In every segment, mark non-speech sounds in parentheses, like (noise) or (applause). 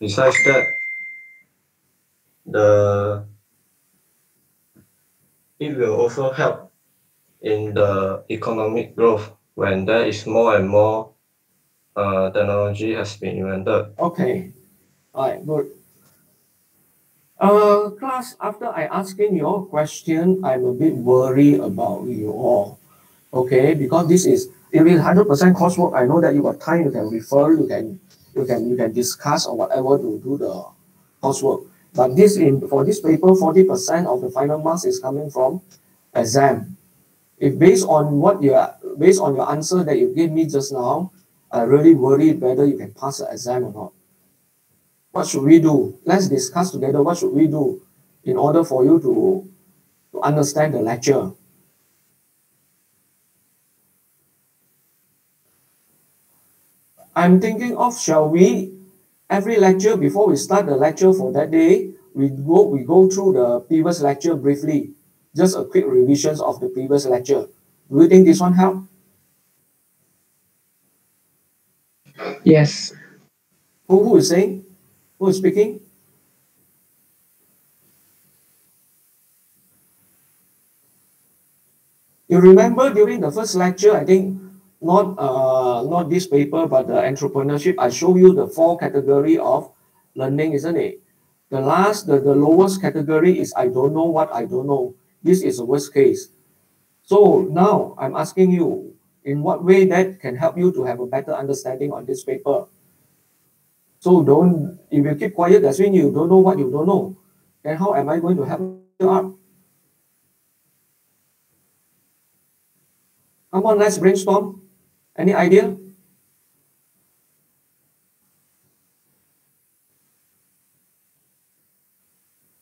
besides that, the it will also help in the economic growth when there is more and more uh, technology has been invented. Okay, all right, good. Uh, class, after I asking your question, I'm a bit worried about you all. Okay, because this is it's hundred percent coursework, I know that you got time, you can refer, you can you can you can discuss or whatever to do the coursework. But this in for this paper, 40% of the final marks is coming from exam. If based on what you are based on your answer that you gave me just now, I really worried whether you can pass the exam or not. What should we do? Let's discuss together what should we do in order for you to, to understand the lecture. I'm thinking of shall we every lecture before we start the lecture for that day, we go we go through the previous lecture briefly, just a quick revisions of the previous lecture. Do you think this one help? Yes. Who, who is saying? Who is speaking? You remember during the first lecture, I think not uh not this paper, but the entrepreneurship. I show you the four category of learning, isn't it? The last, the, the lowest category is I don't know what I don't know. This is a worst case. So now I'm asking you, in what way that can help you to have a better understanding on this paper? So don't, if you keep quiet, that's when you don't know what you don't know. Then how am I going to help you out? Come on, let's brainstorm. Any idea?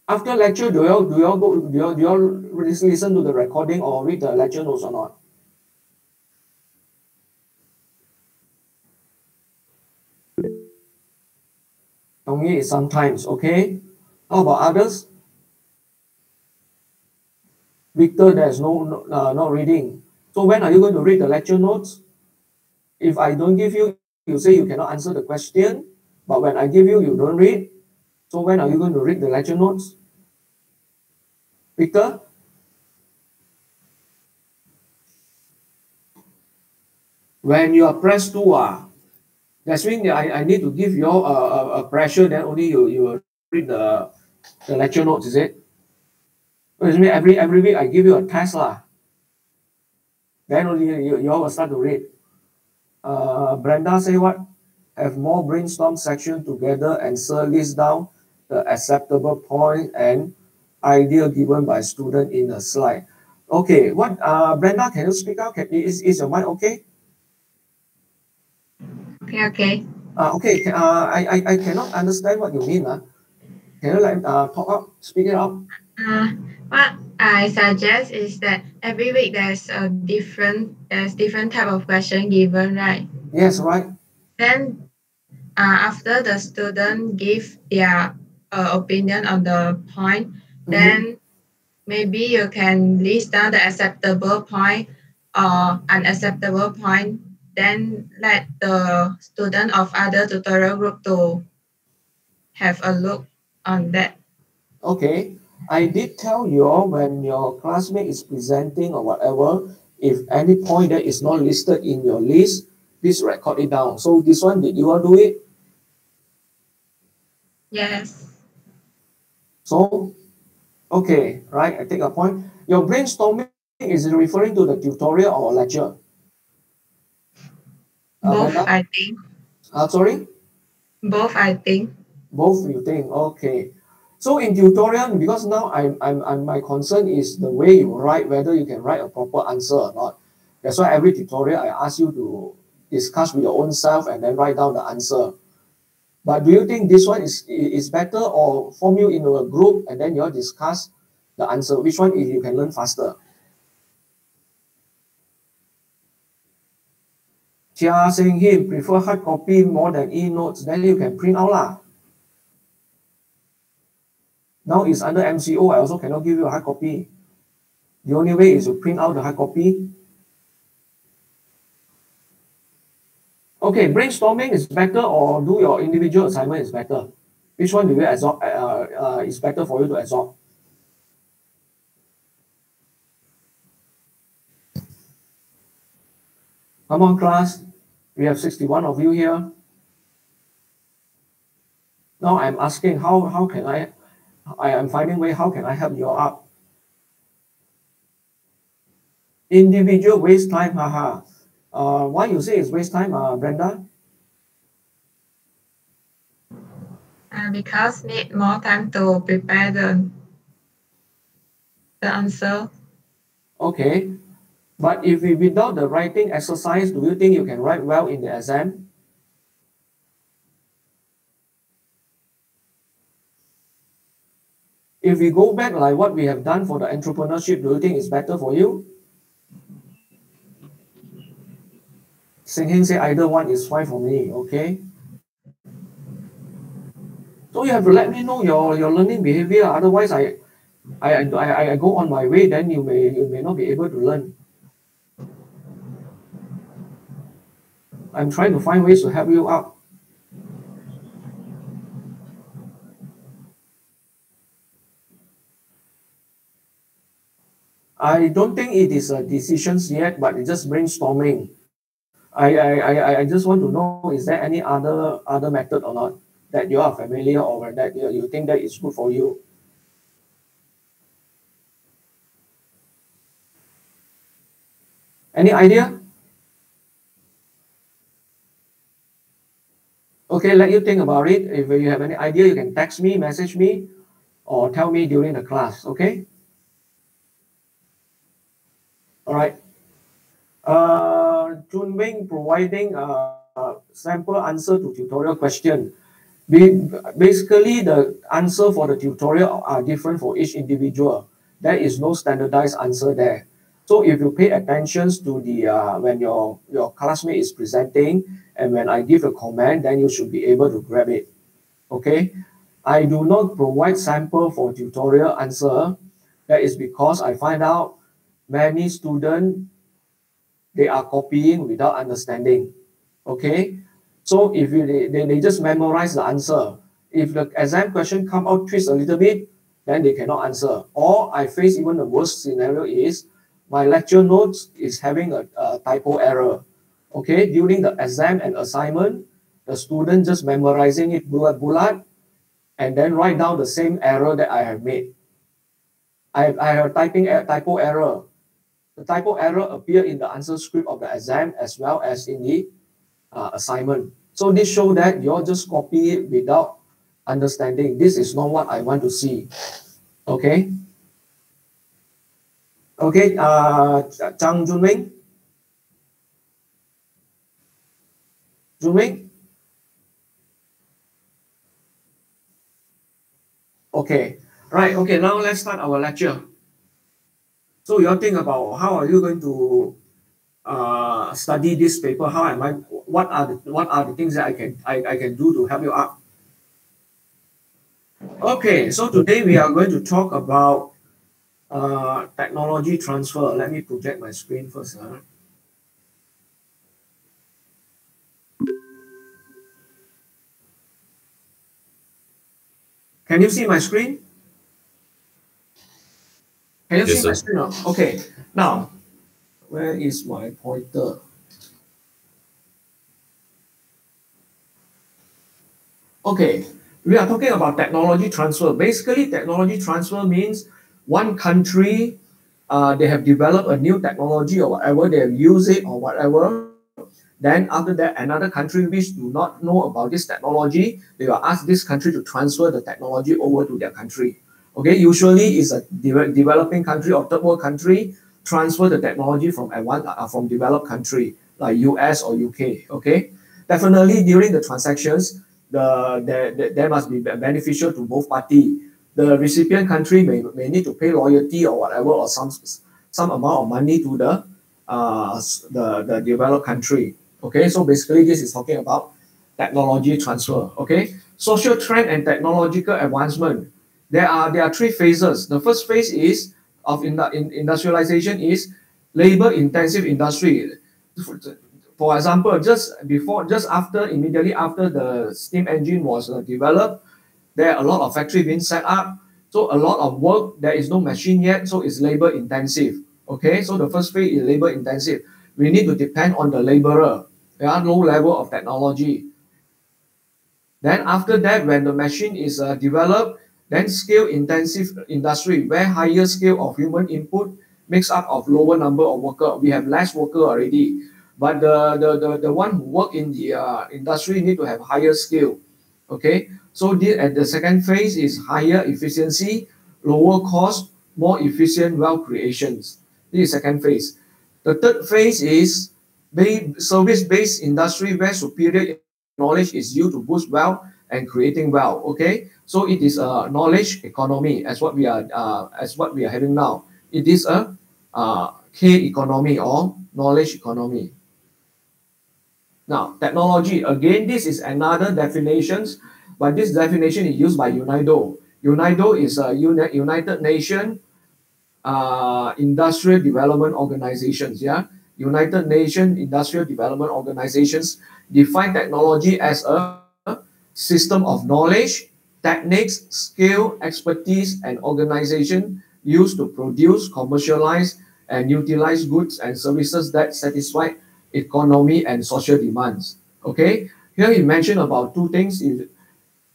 After lecture, do you all do you all go do you all, do you all listen to the recording or read the lecture notes or not? Only sometimes, okay? How about others? Victor, there's no, no uh, not reading. So when are you going to read the lecture notes? If I don't give you, you say you cannot answer the question, but when I give you, you don't read. So when are you going to read the lecture notes? Victor? When you are pressed to, uh, that's when I, I need to give you all a, a, a pressure, then only you, you read the, the lecture notes, is it? Every, every week I give you a test, lah. Then only you, you all will start to read. Uh, Brenda say what? Have more brainstorm section together and Sir list down the acceptable point and idea given by student in the slide. Okay, what uh Brenda, can you speak out? Can, is, is your mic okay? Okay, okay. Uh, okay, uh, I, I, I cannot understand what you mean. Uh. Can you like uh, talk up, speak it up? Uh, what I suggest is that every week there's a different there's different type of question given, right? Yes, right. Then uh, after the student give their uh, opinion on the point, then maybe you can list down the acceptable point or unacceptable point. Then let the student of other tutorial group to have a look on that. Okay. I did tell you all when your classmate is presenting or whatever, if any point that is not listed in your list, please record it down. So this one, did you all do it? Yes. So, okay, right, I take a point. Your brainstorming is referring to the tutorial or lecture? Uh, Both, Brenda? I think. Uh, sorry? Both, I think. Both you think, okay. So in tutorial, because now I'm, I'm, I'm, my concern is the way you write, whether you can write a proper answer or not. That's why every tutorial I ask you to discuss with your own self and then write down the answer. But do you think this one is, is better or form you into a group and then you all discuss the answer? Which one you can learn faster? Chia saying he prefer hard copy more than e-notes, then you can print out lah. Now it's under MCO, I also cannot give you a hard copy. The only way is to print out the hard copy. Okay, brainstorming is better or do your individual assignment is better? Which one do you absorb, uh, uh, is better for you to absorb? Come on, class. We have 61 of you here. Now I'm asking how, how can I, I am finding way, how can I help you up? Individual waste time, haha. Uh, why you say it's waste time, uh, Brenda? Uh, because need more time to prepare the, the answer. Okay. But if we without the writing exercise, do you think you can write well in the exam? If we go back like what we have done for the entrepreneurship, do you think it's better for you? Sing Hing say either one is fine for me, okay? So you have to let me know your, your learning behavior, otherwise I, I, I, I go on my way, then you may, you may not be able to learn. I'm trying to find ways to help you out. I don't think it is a decisions yet, but it's just brainstorming. I, I, I, I just want to know, is there any other other method or not that you are familiar or that you, you think that is good for you? Any idea? Okay, let you think about it. If you have any idea, you can text me, message me, or tell me during the class, okay? All right. Uh, Jun Wing providing a, a sample answer to tutorial question. Be, basically, the answer for the tutorial are different for each individual. There is no standardized answer there. So if you pay attention to the uh, when your your classmate is presenting and when I give a comment, then you should be able to grab it. Okay. I do not provide sample for tutorial answer. That is because I find out many students they are copying without understanding. Okay. So if you, they, they, just memorize the answer, if the exam question come out twist a little bit, then they cannot answer. Or I face even the worst scenario is my lecture notes is having a, a typo error. Okay, during the exam and assignment, the student just memorizing it bullet bullet and then write down the same error that I have made. I, I have typing a typo error. The typo error appear in the answer script of the exam as well as in the uh, assignment. So this show that you're just copy it without understanding. This is not what I want to see. Okay. Okay, uh, Chang Junming. Junming. Okay, right. Okay, now let's start our lecture. So you all think about how are you going to uh, study this paper? How am I? What are the what are the things that I can I, I can do to help you out? Okay, so today we are going to talk about uh, technology transfer. Let me project my screen first. Huh? Can you see my screen? Can you Yes, see my screen? now? Okay, now, where is my pointer? Okay, we are talking about technology transfer. Basically, technology transfer means one country, uh, they have developed a new technology or whatever, they have used it or whatever. Then after that, another country which do not know about this technology, they will ask this country to transfer the technology over to their country. Okay, usually it's a de- developing country or third world country transfer the technology from one uh, from developed country like US or UK. Okay, definitely during the transactions, the there, there, there must be be- beneficial to both party. The recipient country may, may need to pay loyalty or whatever or some some amount of money to the uh the, the developed country. Okay, so basically this is talking about technology transfer. Okay, social trend and technological advancement. There are there are three phases. The first phase is of in, in industrialization is labor intensive industry. For example, just before, just after, immediately after the steam engine was uh, developed, There are a lot of factory being set up. So a lot of work, there is no machine yet, so it's labor intensive. Okay, so the first phase is labor intensive. We need to depend on the laborer. There are low level of technology. Then after that, when the machine is uh, developed, then scale intensive industry where higher scale of human input makes up of lower number of worker. We have less worker already, but the the the, the one who work in the uh, industry need to have higher skill. Okay, so the, at the second phase is higher efficiency, lower cost, more efficient wealth creations. This is second phase. The third phase is service-based industry where superior knowledge is used to boost wealth and creating wealth. Okay, so it is a knowledge economy as what we are uh, as what we are having now. It is a uh, K economy or knowledge economy. Now, technology, again, this is another definitions, but this definition is used by UNIDO. UNIDO is a Uni United Nation uh, Industrial Development Organizations, yeah? United Nation Industrial Development Organizations define technology as a system of knowledge, techniques, skill, expertise, and organization used to produce, commercialize, and utilize goods and services that satisfy economy and social demands. Okay, here he mentioned about two things.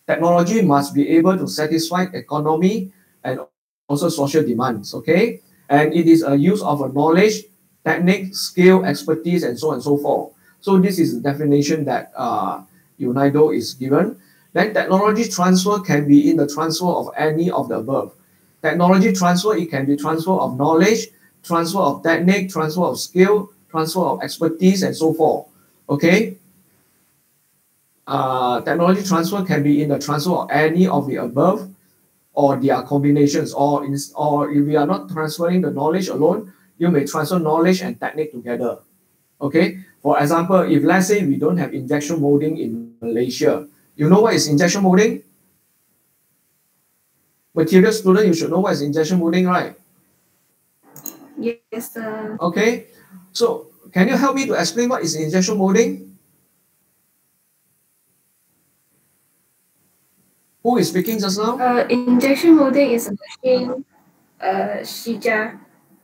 Technology must be able to satisfy economy and also social demands. Okay, and it is a use of a knowledge, technique, skill, expertise, and so on and so forth. So this is the definition that uh, UNIDO is given. Then technology transfer can be in the transfer of any of the above. Technology transfer, it can be transfer of knowledge, transfer of technique, transfer of skill, transfer of expertise, and so forth. Okay. Uh, technology transfer can be in the transfer of any of the above or their combinations or in, or if we are not transferring the knowledge alone, you may transfer knowledge and technique together. Okay. For example, if let's say we don't have injection molding in Malaysia, you know what is injection molding? Material student, you should know what is injection molding, right? Yes, sir. Okay. So can you help me to explain what is injection molding? Who is speaking just now? Uh, injection molding is a machine. Uh, Shija.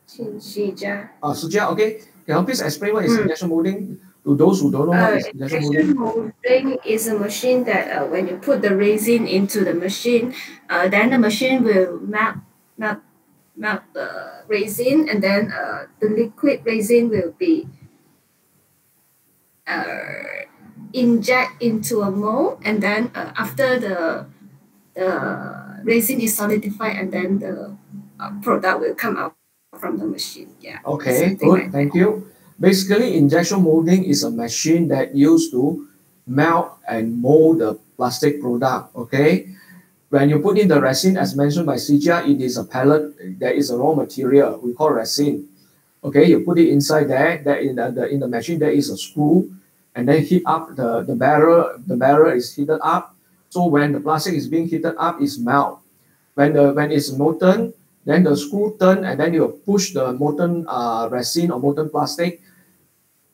Shija. Uh, Suja, okay. Can you please explain what is mm. injection molding to those who don't know what uh, is injection molding? molding is a machine that uh, when you put the resin into the machine, uh, then the machine will melt, melt melt the resin and then uh, the liquid resin will be uh, inject into a mold and then uh, after the the resin is solidified and then the uh, product will come out from the machine yeah okay good like thank that. you basically injection molding is a machine that used to melt and mold the plastic product okay when you put in the resin, as mentioned by Sijia, it is a pellet. There is a raw material we call resin. Okay, you put it inside there. That in the, the in the machine there is a screw, and then heat up the the barrel. The barrel is heated up. So when the plastic is being heated up, it's melt. When the when it's molten, then the screw turn, and then you push the molten uh, resin or molten plastic,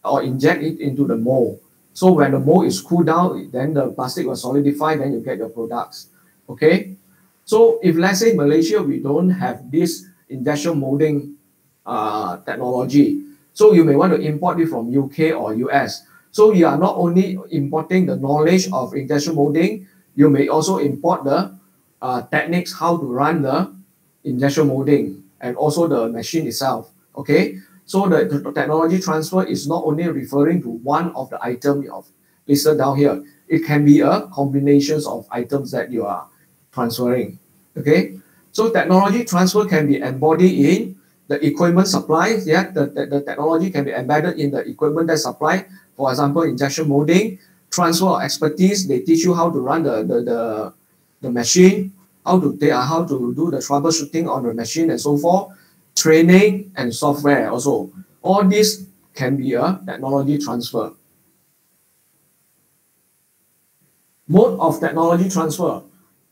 or inject it into the mold. So when the mold is cooled down, then the plastic will solidify. Then you get your products. Okay, so if let's say Malaysia, we don't have this injection molding uh, technology, so you may want to import it from UK or US. So you are not only importing the knowledge of injection molding, you may also import the uh, techniques how to run the injection molding and also the machine itself. Okay, so the, the technology transfer is not only referring to one of the items of listed down here. It can be a combinations of items that you are transferring. Okay, so technology transfer can be embodied in the equipment supply. Yeah, the, the, the technology can be embedded in the equipment that supply. For example, injection molding, transfer of expertise. They teach you how to run the the, the, the machine, how to they are how to do the troubleshooting on the machine and so forth. Training and software also. All this can be a technology transfer. Mode of technology transfer.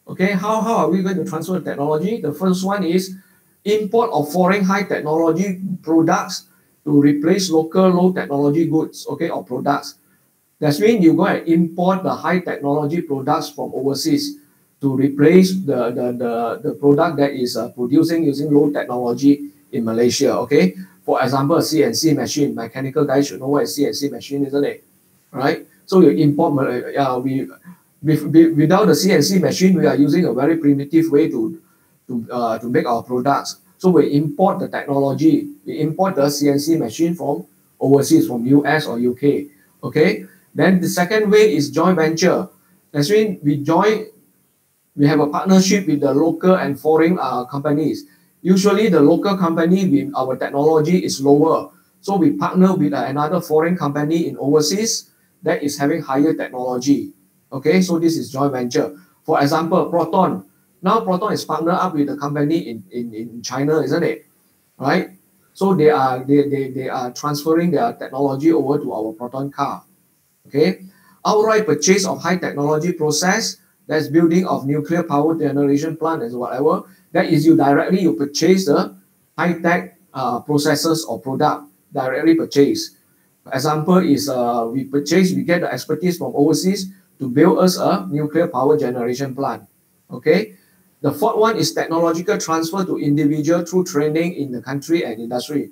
Okay, how, how are we going to transfer technology? The first one is import of foreign high technology products to replace local low technology goods, okay, or products. That means you go and import the high technology products from overseas to replace the, the, the, the product that is uh, producing using low technology in Malaysia, okay? For example, CNC machine, mechanical guys should know what a CNC machine, isn't it? Right? So you import, uh, we, without the CNC machine, we are using a very primitive way to, to, uh, to make our products. So we import the technology, we import the CNC machine from overseas, from US or UK, okay? Then the second way is joint venture. That's mean we join, we have a partnership with the local and foreign uh, companies. Usually the local company with our technology is lower. So we partner with another foreign company in overseas that is having higher technology. Okay, so this is joint venture. For example, Proton. Now Proton is partnered up with a company in, in, in China, isn't it? Right? So they are they, they, they are transferring their technology over to our Proton car. Okay. Outright purchase of high technology process, that's building of nuclear power generation plant and whatever. That is you directly you purchase the high tech uh, processes or product directly purchase. Example is uh, we purchase, we get the expertise from overseas to build us a nuclear power generation plant. Okay. The fourth one is technological transfer to individual through training in the country and industry.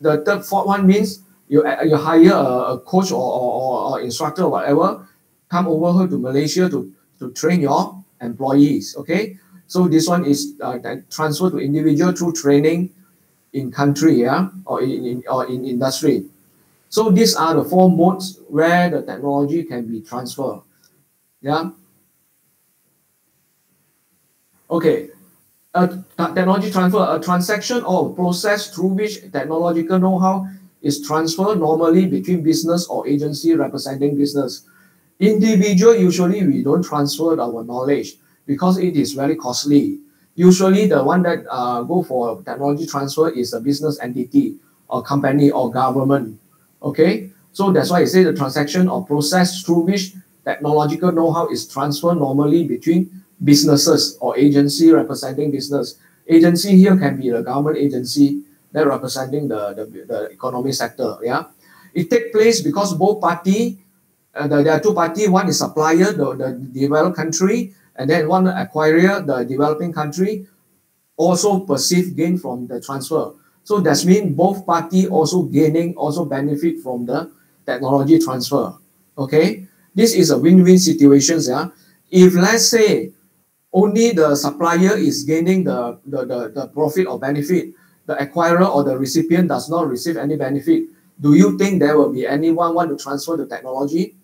The third, fourth one means you, you hire a, a coach or, or, or, instructor or whatever, come over here to Malaysia to, to train your employees. Okay. So this one is uh, transfer to individual through training in country, yeah, or in, in or in industry. So these are the four modes where the technology can be transferred. Yeah. Okay. A technology transfer, a transaction or process through which technological know-how is transferred normally between business or agency representing business. Individual, usually we don't transfer our knowledge because it is very costly. Usually the one that uh, go for technology transfer is a business entity or company or government. Okay, so that's why I say the transaction or process through which technological know-how is transferred normally between businesses or agency representing business. Agency here can be the government agency that representing the, the, the economic sector. Yeah, it take place because both party, uh, the, there are two party. One is supplier, the, the developed country, and then one acquirer, the developing country, also perceive gain from the transfer. So that means both party also gaining, also benefit from the technology transfer. Okay, this is a win-win situation. Yeah, if let's say only the supplier is gaining the, the, the, the profit or benefit, the acquirer or the recipient does not receive any benefit, do you think there will be anyone want to transfer the technology?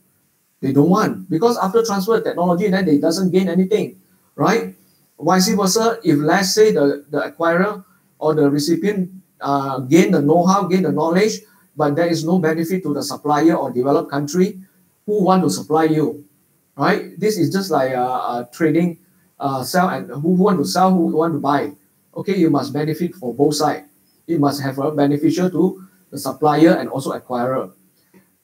They don't want because after transfer technology, then they doesn't gain anything, right? Vice versa, if let's say the, the acquirer or the recipient uh, gain the know-how, gain the knowledge, but there is no benefit to the supplier or developed country, who want to supply you, right? This is just like uh, trading, uh, sell and who want to sell, who want to buy okay, you must benefit for both sides. It must have a beneficial to the supplier and also acquirer.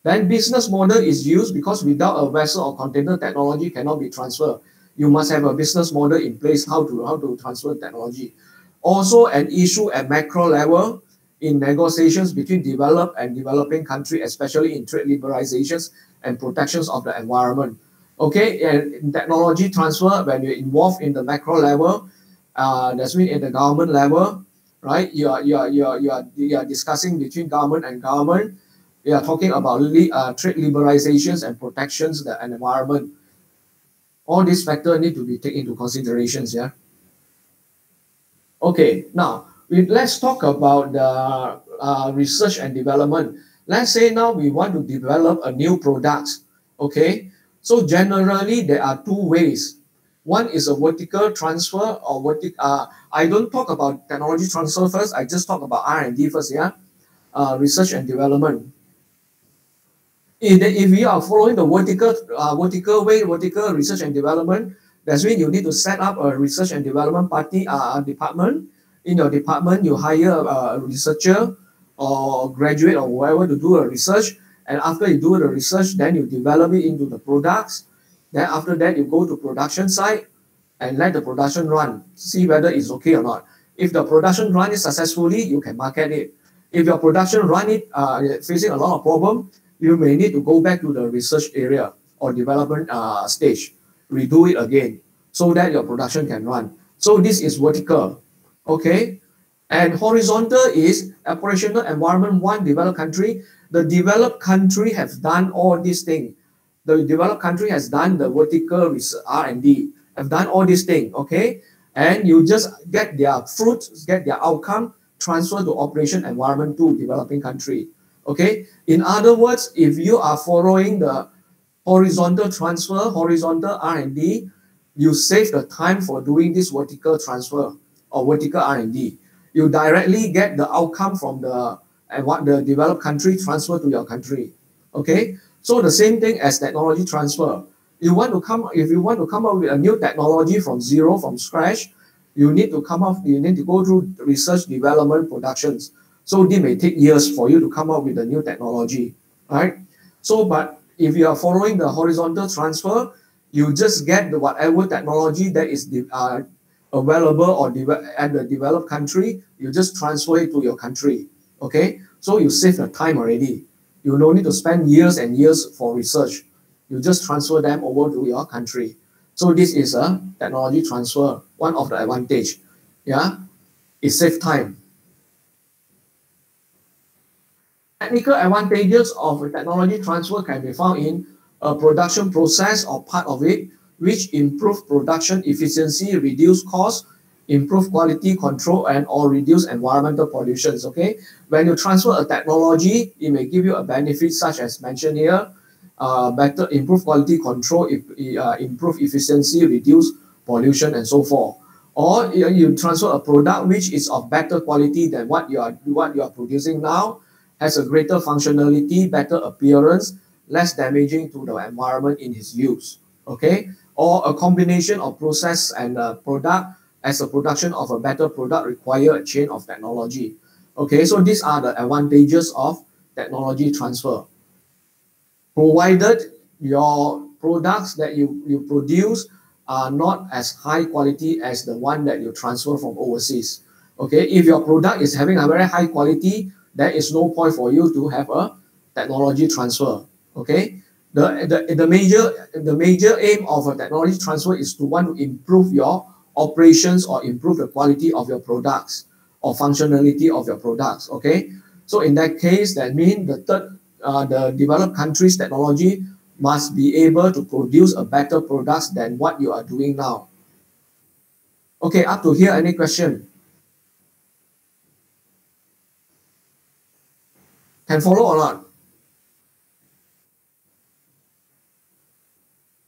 Then business model is used because without a vessel or container, technology cannot be transferred. You must have a business model in place how to how to transfer technology. Also, an issue at macro level in negotiations between developed and developing countries, especially in trade liberalizations and protections of the environment. Okay, and technology transfer, when you're involved in the macro level, uh, that's mean at the government level, right? You are you are you are you are, you are discussing between government and government. We are talking about uh, trade liberalizations and protections the and environment. All these factors need to be taken into considerations. Yeah. Okay. Now we, let's talk about the uh, research and development. Let's say now we want to develop a new product. Okay. So generally there are two ways one is a vertical transfer or vertical. Uh, I don't talk about technology transfer first. I just talk about R&D first, yeah? Uh, research and development. If, the, if we are following the vertical, uh, vertical way, vertical research and development, that's mean you need to set up a research and development party uh, department. In your department, you hire a researcher or graduate or whatever to do a research. And after you do the research, then you develop it into the products then after that, you go to production site and let the production run, see whether it's okay or not. If the production run it successfully, you can market it. If your production run it uh, facing a lot of problem, you may need to go back to the research area or development uh, stage, redo it again. so that your production can run. So this is vertical, okay? And horizontal is operational environment one developed country. The developed country has done all these things. The developed country has done the vertical R&D, have done all these things, okay? And you just get their fruits, get their outcome, transfer to operation environment two developing country, okay? In other words, if you are following the horizontal transfer, horizontal R&D, you save the time for doing this vertical transfer or vertical R&D. You directly get the outcome from the and what the developed country transfer to your country. Okay, so the same thing as technology transfer. You want to come if you want to come up with a new technology from zero from scratch, you need to come up. You need to go through research, development, productions. So it may take years for you to come up with a new technology, right? So, but if you are following the horizontal transfer, you just get the whatever technology that is uh, available or at the developed country, you just transfer it to your country. Okay, so you save the time already. You don't need to spend years and years for research. You just transfer them over to your country. So this is a technology transfer, one of the advantage. Yeah, it saves time. Technical advantages of technology transfer can be found in a production process or part of it, which improve production efficiency, reduce cost, improve quality control, and or reduce environmental pollutions. Okay, when you transfer a technology, it may give you a benefit such as mentioned here, uh, better improve quality control, uh, improve efficiency, reduce pollution, and so forth. Or you transfer a product which is of better quality than what you are what you are producing now, has a greater functionality, better appearance, less damaging to the environment in its use. Okay, or a combination of process and uh, product as a production of a better product require a chain of technology. Okay, so these are the advantages of technology transfer. Provided your products that you, you produce are not as high quality as the one that you transfer from overseas. Okay, if your product is having a very high quality, there is no point for you to have a technology transfer. Okay, the, the, the major the major aim of a technology transfer is to want to improve your operations or improve the quality of your products or functionality of your products. Okay, so in that case, that means the third uh, the developed countries technology must be able to produce a better products than what you are doing now. Okay, up to here, any question? Can follow or not?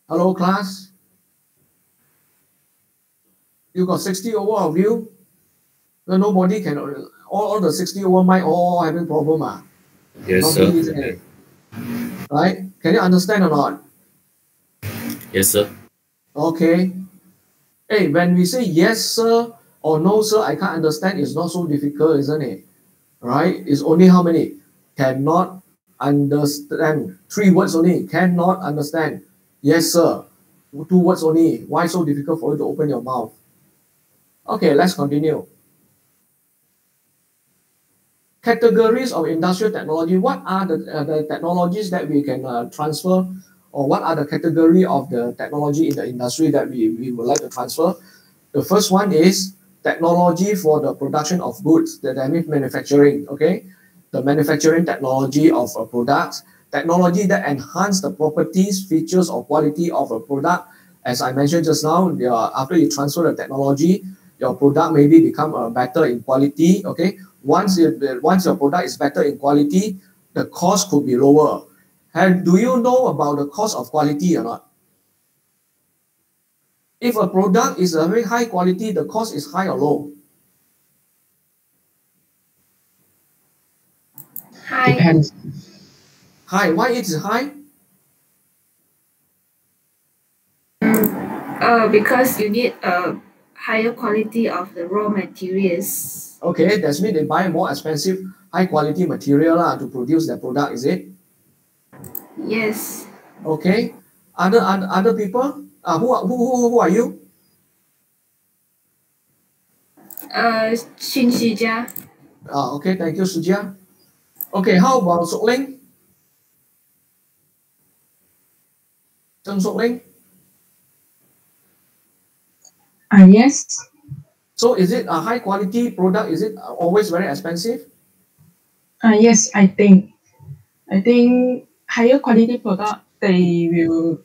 Hello, class. You got 60 over of you. Then nobody can, all, all the 60 over mic all having problem. Ah. Yes, sir. Right? Can you understand or not? Yes, sir. Okay. Hey, when we say yes, sir, or no, sir, I can't understand, it's not so difficult, isn't it? Right? It's only how many? Cannot understand. Three words only. Cannot understand. Yes, sir. Two words only. Why so difficult for you to open your mouth? Okay, let's continue. Categories of industrial technology. What are the, uh, the technologies that we can uh, transfer or what are the category of the technology in the industry that we, we would like to transfer? The first one is technology for the production of goods, that means manufacturing, okay? The manufacturing technology of a product technology that enhance the properties, features, or quality of a product. As I mentioned just now, after you transfer the technology, your product maybe become uh, better in quality. Okay, once it, once your product is better in quality, the cost could be lower. And do you know about the cost of quality or not? If a product is a very high quality, the cost is high or low? High. Depends. High. Why it is high? Uh, because you need a higher quality of the raw materials. Okay, that's mean they buy more expensive, high quality material lah, to produce their product, is it? Yes. Okay. Other other, other people? Uh, who, who, who, who are you? Uh, Xin Xijia. Uh, okay, thank you, Sujia. Okay, how about Sok Ling? Trần Linh Uh, yes. So is it a high quality product? Is it always very expensive? Uh, yes, I think. I think higher quality product they will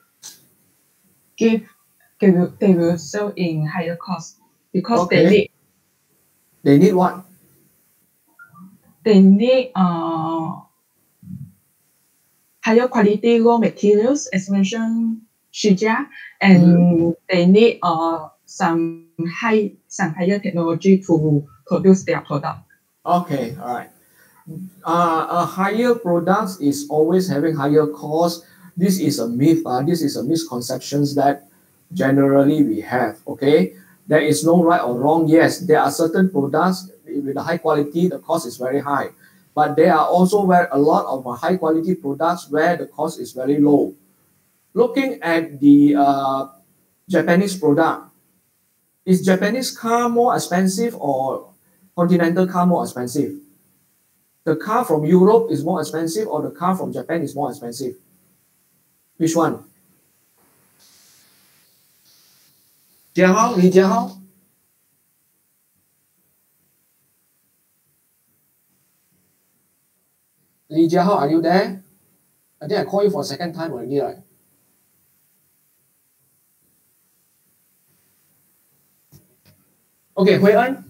give they will they will sell in higher cost because Okay. they need They need what? They need uh higher quality raw materials as mentioned Shija and they need uh some high some higher technology to produce their product. Okay, all right. Uh, a higher products is always having higher cost. This is a myth. Uh, this is a misconceptions that generally we have. Okay, there is no right or wrong. Yes, there are certain products with a high quality, the cost is very high, but there are also where a lot of high quality products where the cost is very low. Looking at the uh, Japanese product, is Japanese car more expensive or continental car more expensive? The car from Europe is more expensive or the car from Japan is more expensive? Which one? Li? Li Jiahao, are you there? I think I call you for a second time already, right? Okay, Hui En.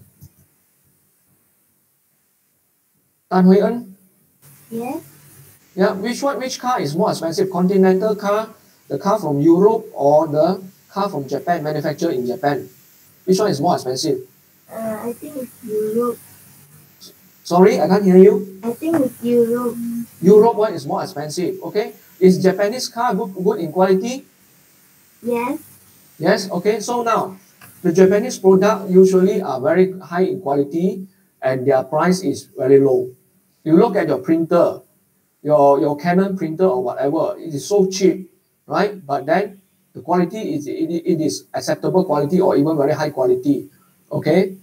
Tan Hui En. Yes. Yeah, which one, which car is more expensive? Continental car, the car from Europe, or the car from Japan, manufactured in Japan? Which one is more expensive? Uh, I think it's Europe. Sorry, I can't hear you. I think it's Europe. Europe one is more expensive. Okay, is Japanese car good, good in quality? Yes. Yes. Okay. So now, the Japanese product usually are very high in quality, and their price is very low. You look at your printer, your your Canon printer or whatever, it is so cheap, right? But then the quality is it, it is acceptable quality or even very high quality. Okay.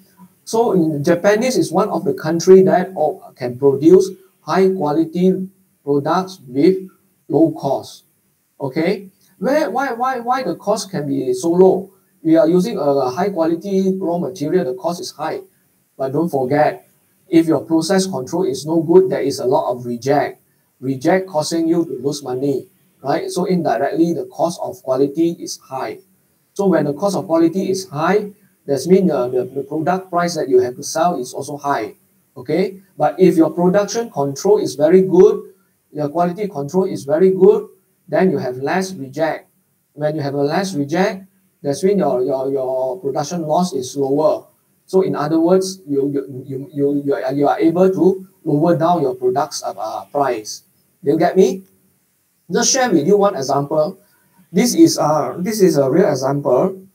So in Japanese is one of the country that oh, can produce high quality products with low cost. Okay. Where why why why the cost can be so low? We are using a high quality raw material, the cost is high. But don't forget, if your process control is no good, there is a lot of reject. Reject causing you to lose money, right? So indirectly, the cost of quality is high. So when the cost of quality is high, that means the, the, the product price that you have to sell is also high. Okay. But if your production control is very good, your quality control is very good, then you have less reject. When you have a less reject, that means your, your, your production loss is lower. So in other words, you you you you, you, are, you are able to lower down your products uh, price. Do you get me? Just share with you one example. This is uh this is a real example.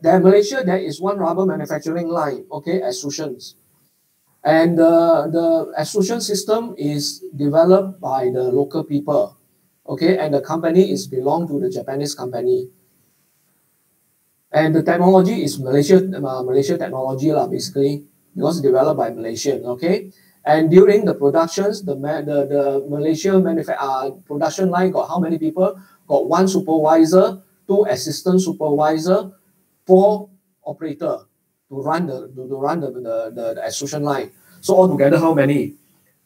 There Malaysia, there is one rubber manufacturing line, okay, extrusions. And the, the extrusion system is developed by the local people, okay, and the company is belong to the Japanese company. And the technology is Malaysia, uh, Malaysia technology lah, basically, because developed by Malaysian, okay? And during the productions, the the, the Malaysia uh, production line got how many people? Got one supervisor, two assistant supervisor, four operator to run the to, to run the, the, the, the extrusion line. So altogether, how many?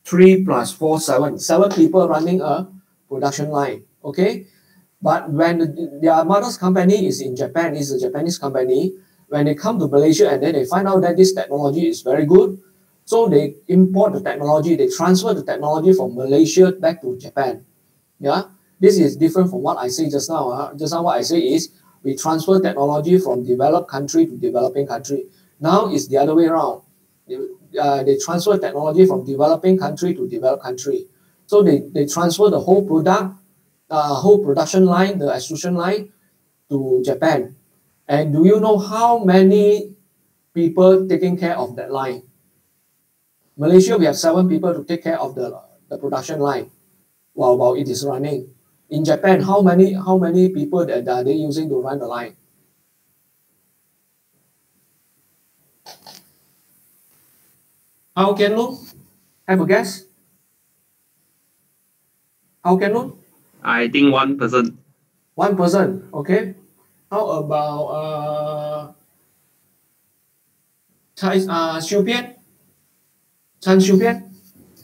Three plus four, seven. Seven people running a production line. Okay. But when the, their mother's company is in Japan, is a Japanese company, when they come to Malaysia and then they find out that this technology is very good, so they import the technology, they transfer the technology from Malaysia back to Japan. Yeah, this is different from what I say just now. Uh. Just now, what I say is we transfer technology from developed country to developing country. Now it's the other way around. They, uh, they transfer technology from developing country to developed country. So they, they transfer the whole product, uh, whole production line, the extrusion line to Japan. And do you know how many people taking care of that line? Malaysia, we have seven people to take care of the, the production line while, while it is running. In Japan, how many how many people that are they using to run the line? How can loan? Have a guess? How can loan? I think one person. One person, okay. How about uh, Chai, uh, Xiu Bian? Chan Xiu Bian?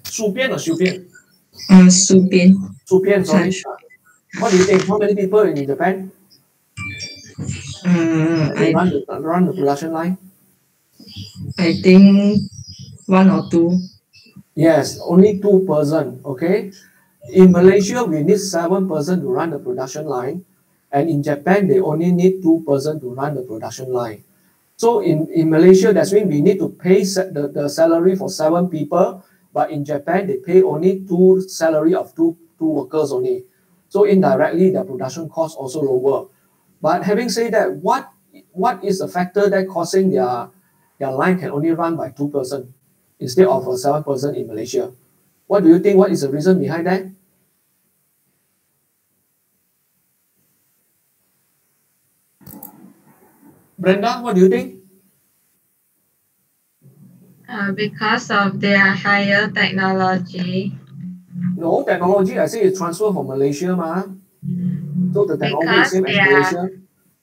Su Bian or Xiu Bian? Uh, Su Bian. Su Bian, sorry. What do you think? How many people in Japan? Uh, I, run the run the production line. I think one or two. Yes, only two person. Okay. In Malaysia, we need seven person to run the production line, and in Japan, they only need two person to run the production line. So in, in Malaysia, that's mean we need to pay the, the salary for seven people, but in Japan, they pay only two salary of two, two workers only. So indirectly, the production cost also lower. But having said that, what what is the factor that causing their their line can only run by two person instead of a seven person in Malaysia? What do you think? What is the reason behind that? Brenda, what do you think? Uh, because of their higher technology. No, technology, I say it's transfer from Malaysia, ma. So the technology is same as Malaysia.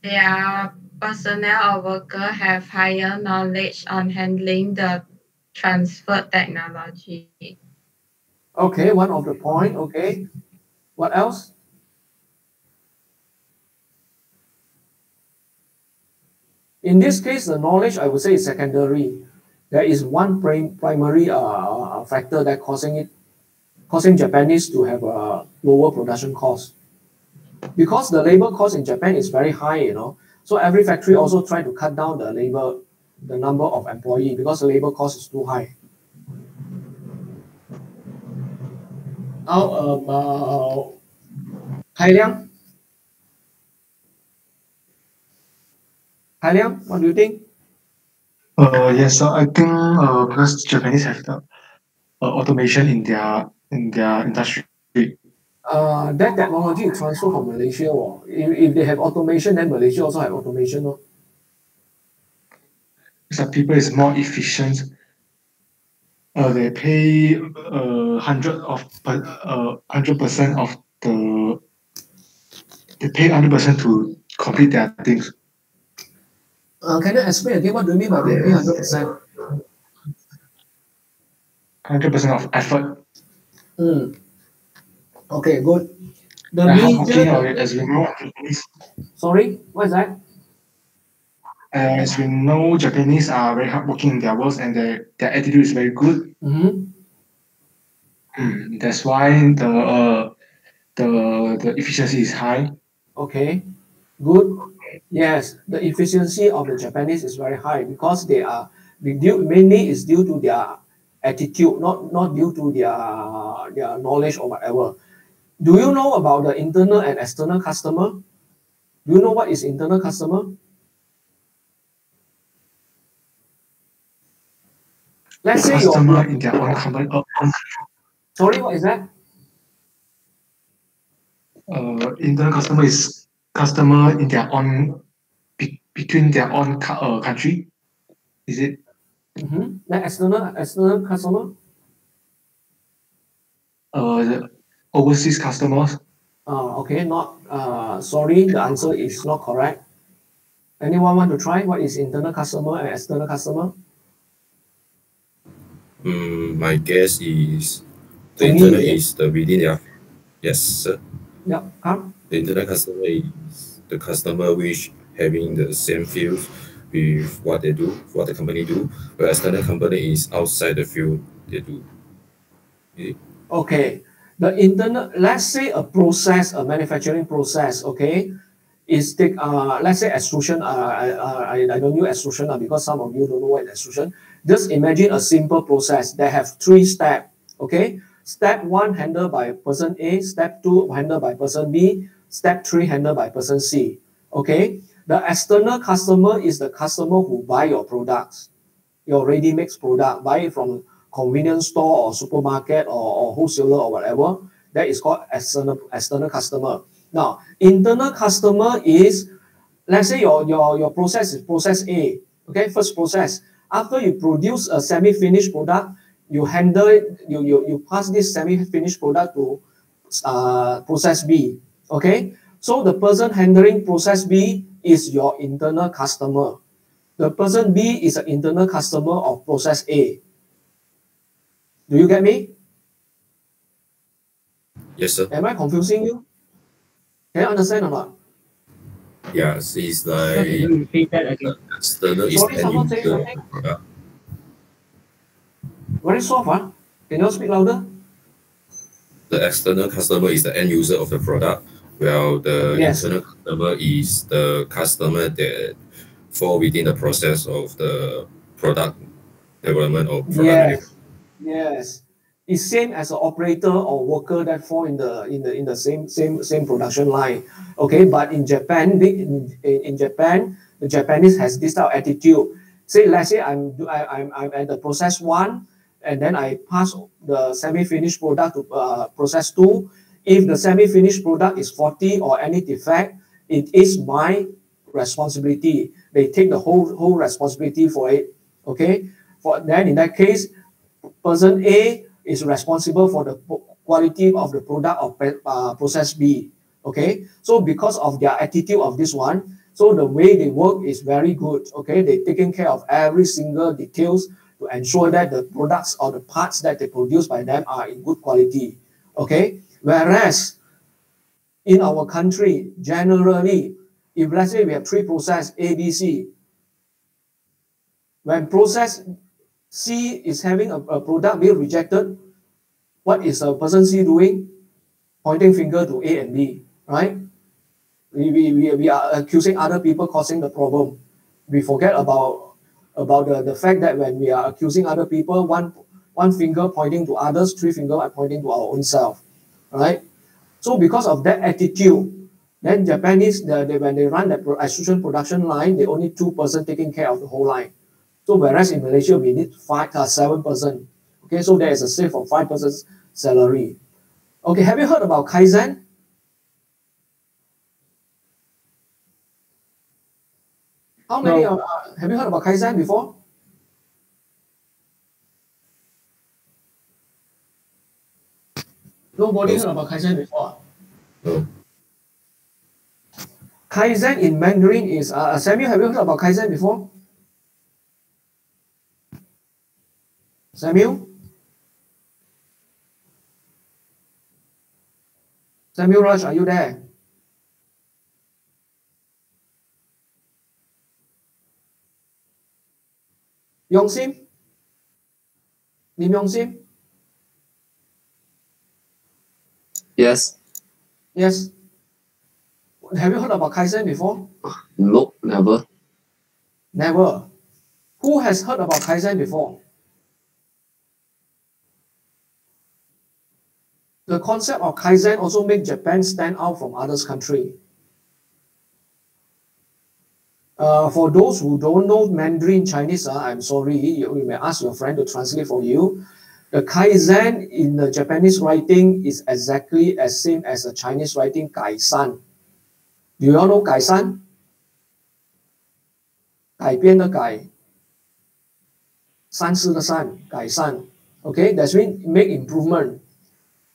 Their personnel or worker have higher knowledge on handling the transfer technology. Okay, one of the point, okay. What else? In this case, the knowledge, I would say, is secondary. There is one prim primary uh, factor that causing it, causing Japanese to have a lower production cost. Because the labor cost in Japan is very high, you know, so every factory also try to cut down the labor, the number of employee because the labor cost is too high. How about Liang? Hai Liang, what do you think? Uh, yes, so I think uh, because Japanese have the uh, automation in their in their industry. Uh, that technology is transferred from Malaysia. Or if, if they have automation, then Malaysia also have automation. Or. So people is more efficient. Uh, they pay uh hundred of uh hundred percent of the they pay hundred percent to complete their things. Uh, can you explain again what do you mean by pay hundred percent? Hundred percent of effort. Mm. Okay, good. The major. As we know, Sorry, what is that? as we know, Japanese are very hardworking in their works and their, their attitude is very good. Mm-hmm. Mm, that's why the uh, the the efficiency is high. Okay, good. Yes, the efficiency of the Japanese is very high because they are due, mainly is due to their attitude, not not due to their their knowledge or whatever. Do you know about the internal and external customer? Do you know what is internal customer? Let's say customer your, in their own company. Sorry, what is that? Uh, internal customer is customer in their own be, between their own uh, country. Is it? Mm-hmm. The external external customer. Uh, the overseas customers. Uh, okay, not uh, sorry, the answer is not correct. Anyone want to try? What is internal customer and external customer? Mm, my guess is the internal is the within their yes sir. Yeah, come. The internal customer is the customer which having the same field with what they do, what the company do, whereas external company is outside the field they do. Okay. The internal, let's say a process, a manufacturing process, okay, is take, uh, let's say extrusion, uh, I, I, I don't use extrusion uh, because some of you don't know what extrusion. Just imagine a simple process that have three steps, okay? Step one handled by person A, step two handled by person B, step three handled by person C, okay? The external customer is the customer who buy your products, your ready-mix product, buy it from convenience store or supermarket or, or wholesaler or whatever. That is called external, external customer. Now, internal customer is, let's say your, your, your process is process A, okay, first process. After you produce a semi-finished product, you handle it, you, you, you pass this semi-finished product to uh, process B. Okay, so the person handling process B is your internal customer. the person B is an internal customer of process A. Do you get me? Yes, sir. Am I confusing you? Can you understand or not? Yeah, it's Can like repeat that again? external is Sorry, end someone say user. something. Yeah. Very soft, huh? Can you speak louder? The external customer is the end user of the product, while the Yes. internal customer is the customer that fall within the process of the product development or product Yes. Yes. It's same as an operator or worker that fall in the in the in the same same same production line. Okay, but in Japan, the- in, in, in Japan, the Japanese has this type of attitude. Say, let's say I'm do- I, I'm I'm at the process one, and then I pass the semi-finished product to uh, process two. If the semi-finished product is faulty or any defect, it is my responsibility. They take the whole whole responsibility for it. Okay. For then in that case, person A is responsible for the quality of the product of uh, process B. Okay, so because of their attitude of this one, so the way they work is very good. Okay, They're taking care of every single details to ensure that the products or the parts that they produce by them are in good quality. Okay, whereas in our country, generally, if let's say we have three process A, B, C, when process C is having a, a product being rejected, what is a person C doing? Pointing finger to A and B, right? We, we, we, we are accusing other people causing the problem. We forget about about the, the fact that when we are accusing other people, one one finger pointing to others, three finger are pointing to our own self, right? So because of that attitude, then Japanese, the, they, when they run the extrusion production line, they only two person taking care of the whole line. So whereas in Malaysia, we need five, uh, seven person. Okay, so there is a save of five person's salary. Okay, have you heard about Kaizen? How many No. of, uh, have you heard about Kaizen before? Nobody No. heard about Kaizen before. No. Kaizen in Mandarin is uh, Samuel. Have you heard about Kaizen before? Samuel. Samuel Rush, are you there? Yong Sim? Lim Yong Sim? Yes. Yes. Have you heard about Kaizen before? Nope, never. Never. Who has heard about Kaizen before? The concept of Kaizen also make Japan stand out from others country. Uh, for those who don't know Mandarin Chinese, uh, I'm sorry, you, you may ask your friend to translate for you. The Kaizen in the Japanese writing is exactly as same as the Chinese writing 改善. Do you all know 改善?改变的改，善事的善，改善。Okay, that's mean make improvement.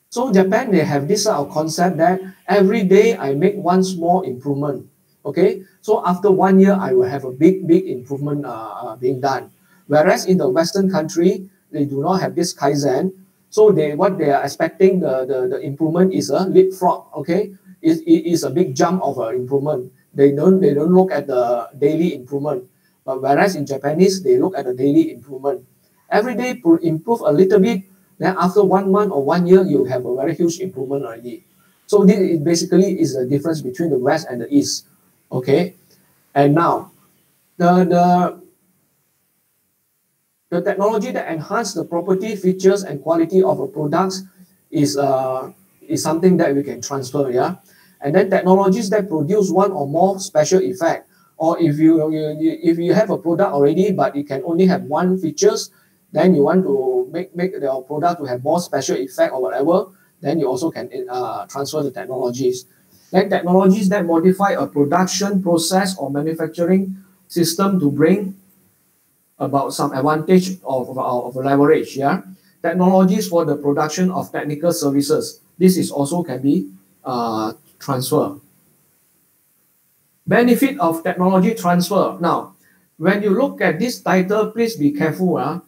So Japan they have this sort of concept that every day I make one small improvement. Okay, so after one year I will have a big big improvement uh, uh, being done. Whereas in the Western country they do not have this kaizen. So they what they are expecting the the, the improvement is a leapfrog. Okay, it, it is a big jump of uh, improvement. They don't they don't look at the daily improvement. But whereas in Japanese, they look at the daily improvement. Every day pro- improve a little bit, then after one month or one year, you have a very huge improvement already. So this is basically is the difference between the West and the East. Okay, and now the the the technology that enhance the property, features, and quality of a products is uh is something that we can transfer. Yeah, and then technologies that produce one or more special effect or if you, you, you if you have a product already but it can only have one features then you want to make make your product to have more special effect or whatever then you also can uh, transfer the technologies then technologies that modify a production process or manufacturing system to bring about some advantage of, of, leverage yeah technologies for the production of technical services this is also can be uh, transferred benefit of technology transfer. Now, when you look at this title, please be careful. Uh,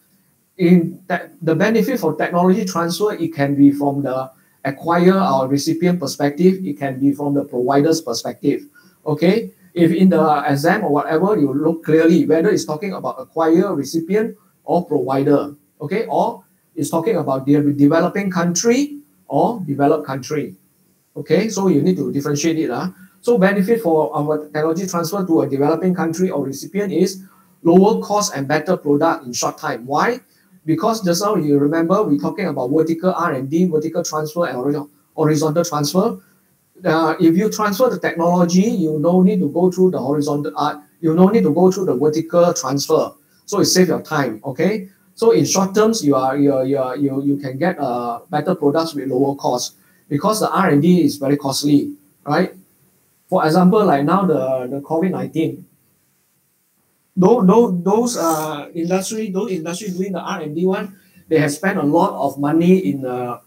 in the benefit for technology transfer, it can be from the acquire or recipient perspective, it can be from the provider's perspective. Okay, if in the exam or whatever, you look clearly whether it's talking about acquire, recipient, or provider. Okay, or it's talking about the developing country or developed country. Okay, so you need to differentiate it. Uh. So benefit for our technology transfer to a developing country or recipient is lower cost and better product in short time. Why? Because just now you remember we're talking about vertical R&D, vertical transfer and horizontal transfer. Uh, if you transfer the technology, you no need to go through the horizontal, uh, you no need to go through the vertical transfer. So it save your time, okay? So in short terms, you are you are, you are, you, you can get uh, better products with lower cost because the R&D is very costly, right? For example, like now the, the COVID-19, those, those, those uh, industry, those industry doing the R&D one, they have spent a lot of money in uh,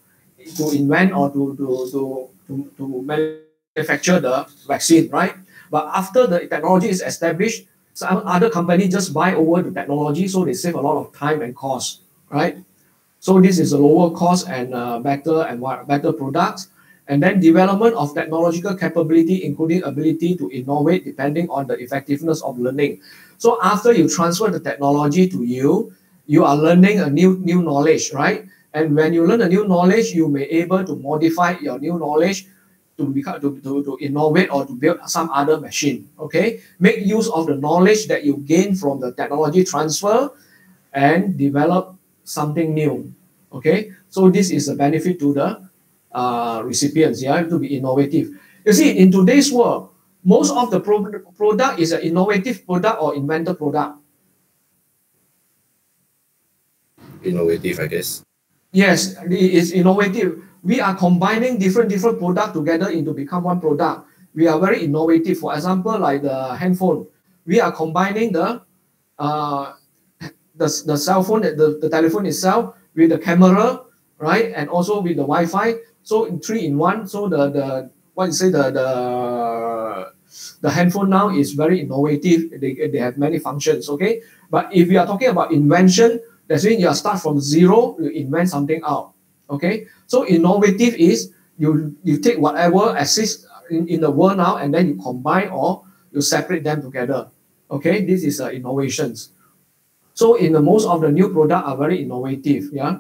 to invent or to, to, to, to, to manufacture the vaccine, right? But after the technology is established, some other company just buy over the technology, so they save a lot of time and cost, right? So this is a lower cost and uh, better and better products. And then development of technological capability, including ability to innovate depending on the effectiveness of learning. So after you transfer the technology to you, you are learning a new new knowledge, right? And when you learn a new knowledge, you may able to modify your new knowledge to become to, to, to innovate or to build some other machine. Okay, make use of the knowledge that you gain from the technology transfer and develop something new. Okay, so this is a benefit to the uh, recipients. Have to be innovative. You see, in today's world, most of the pro product is an innovative product or inventor product. Innovative, I guess. Yes, it is innovative. We are combining different different product together into become one product. We are very innovative. For example, like the handphone, we are combining the uh, the, the cell phone, the, the telephone itself with the camera, right? And also with the Wi-Fi. So in three in one. So the the what you say the the the handphone now is very innovative. They, they have many functions. Okay, but if we are talking about invention, that's when you start from zero, you invent something out. Okay, so innovative is you you take whatever exists in, in the world now and then you combine or you separate them together. Okay, this is uh, innovations. So in the most of the new product are very innovative, yeah.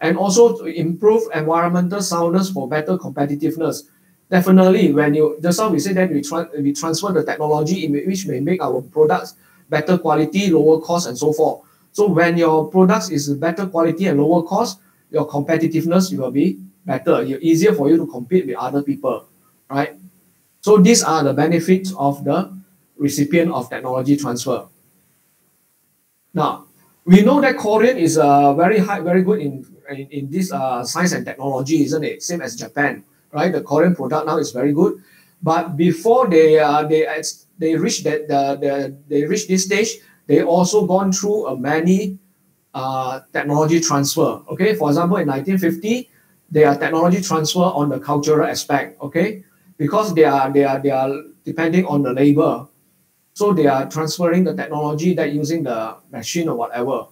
And also to improve environmental soundness for better competitiveness. Definitely, when you just how we say that we try we transfer the technology in which may make our products better quality, lower cost, and so forth. So when your products is better quality and lower cost, your competitiveness will be better. You're easier for you to compete with other people, right? So these are the benefits of the recipient of technology transfer. Now, we know that Korean is uh, very high, very good in, in, in this uh, science and technology, isn't it? Same as Japan, right? The Korean product now is very good. But before they uh, they they reach that the, the they reach this stage, they also gone through a many uh, technology transfer. Okay, for example, in 1950, they are technology transfer on the cultural aspect. Okay, because they are they are they are depending on the labor so they are transferring the technology that using the machine or whatever.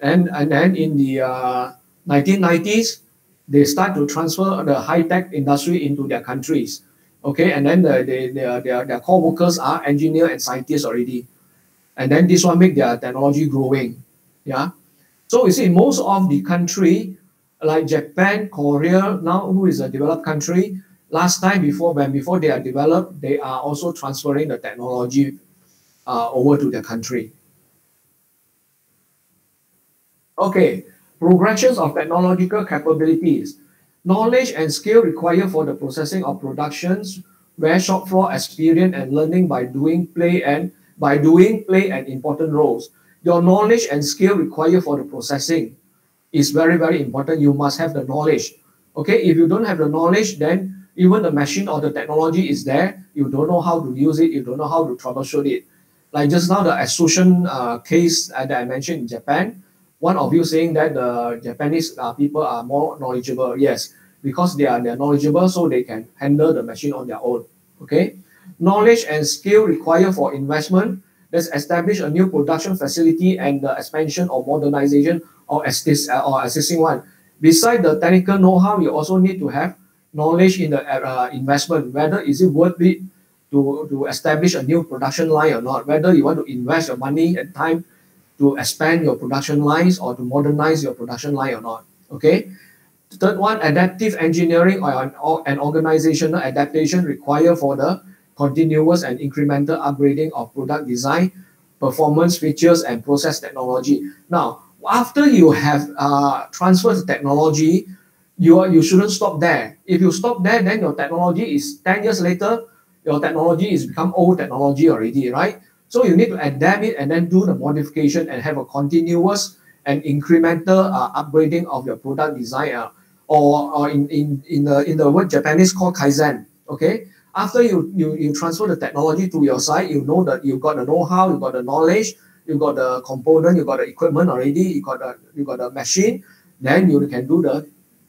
And, and then in the uh, 1990s, they start to transfer the high-tech industry into their countries. Okay, and then the, they, their, their, their core workers are engineer and scientists already. And then this one make their technology growing. Yeah. So you see, most of the country, like Japan, Korea, now who is a developed country, last time before when before they are developed, they are also transferring the technology uh, over to the country. Okay, progressions of technological capabilities. Knowledge and skill required for the processing of productions where shop floor experience and learning by doing play and by doing play an important roles. Your knowledge and skill required for the processing is very, very important. You must have the knowledge. Okay, if you don't have the knowledge, then even the machine or the technology is there, you don't know how to use it, you don't know how to troubleshoot it. Like just now, the extrusion uh, case uh, that I mentioned in Japan, one of you saying that the Japanese uh, people are more knowledgeable. Yes, because they are, they are knowledgeable, so they can handle the machine on their own. Okay, knowledge and skill required for investment. let's establish a new production facility and the expansion or modernization or, assist, uh, or assisting one. Besides the technical know-how, you also need to have knowledge in the uh, investment, whether is it worth it to, to establish a new production line or not, whether you want to invest your money and time to expand your production lines or to modernize your production line or not. Okay. Third one, adaptive engineering or an, or an organizational adaptation required for the continuous and incremental upgrading of product design, performance features, and process technology. Now, after you have uh, transferred the technology, you, are, you shouldn't stop there. If you stop there, then your technology is 10 years later, your technology is become old technology already, right? So you need to adapt it and then do the modification and have a continuous and incremental uh, upgrading of your product design uh, or, or in, in, in, the, in the word Japanese called Kaizen, okay? After you, you, you transfer the technology to your side, you know that you got the know-how, you've got the knowledge, you've got the component, you've got the equipment already, you got the, you got the machine, then you can do the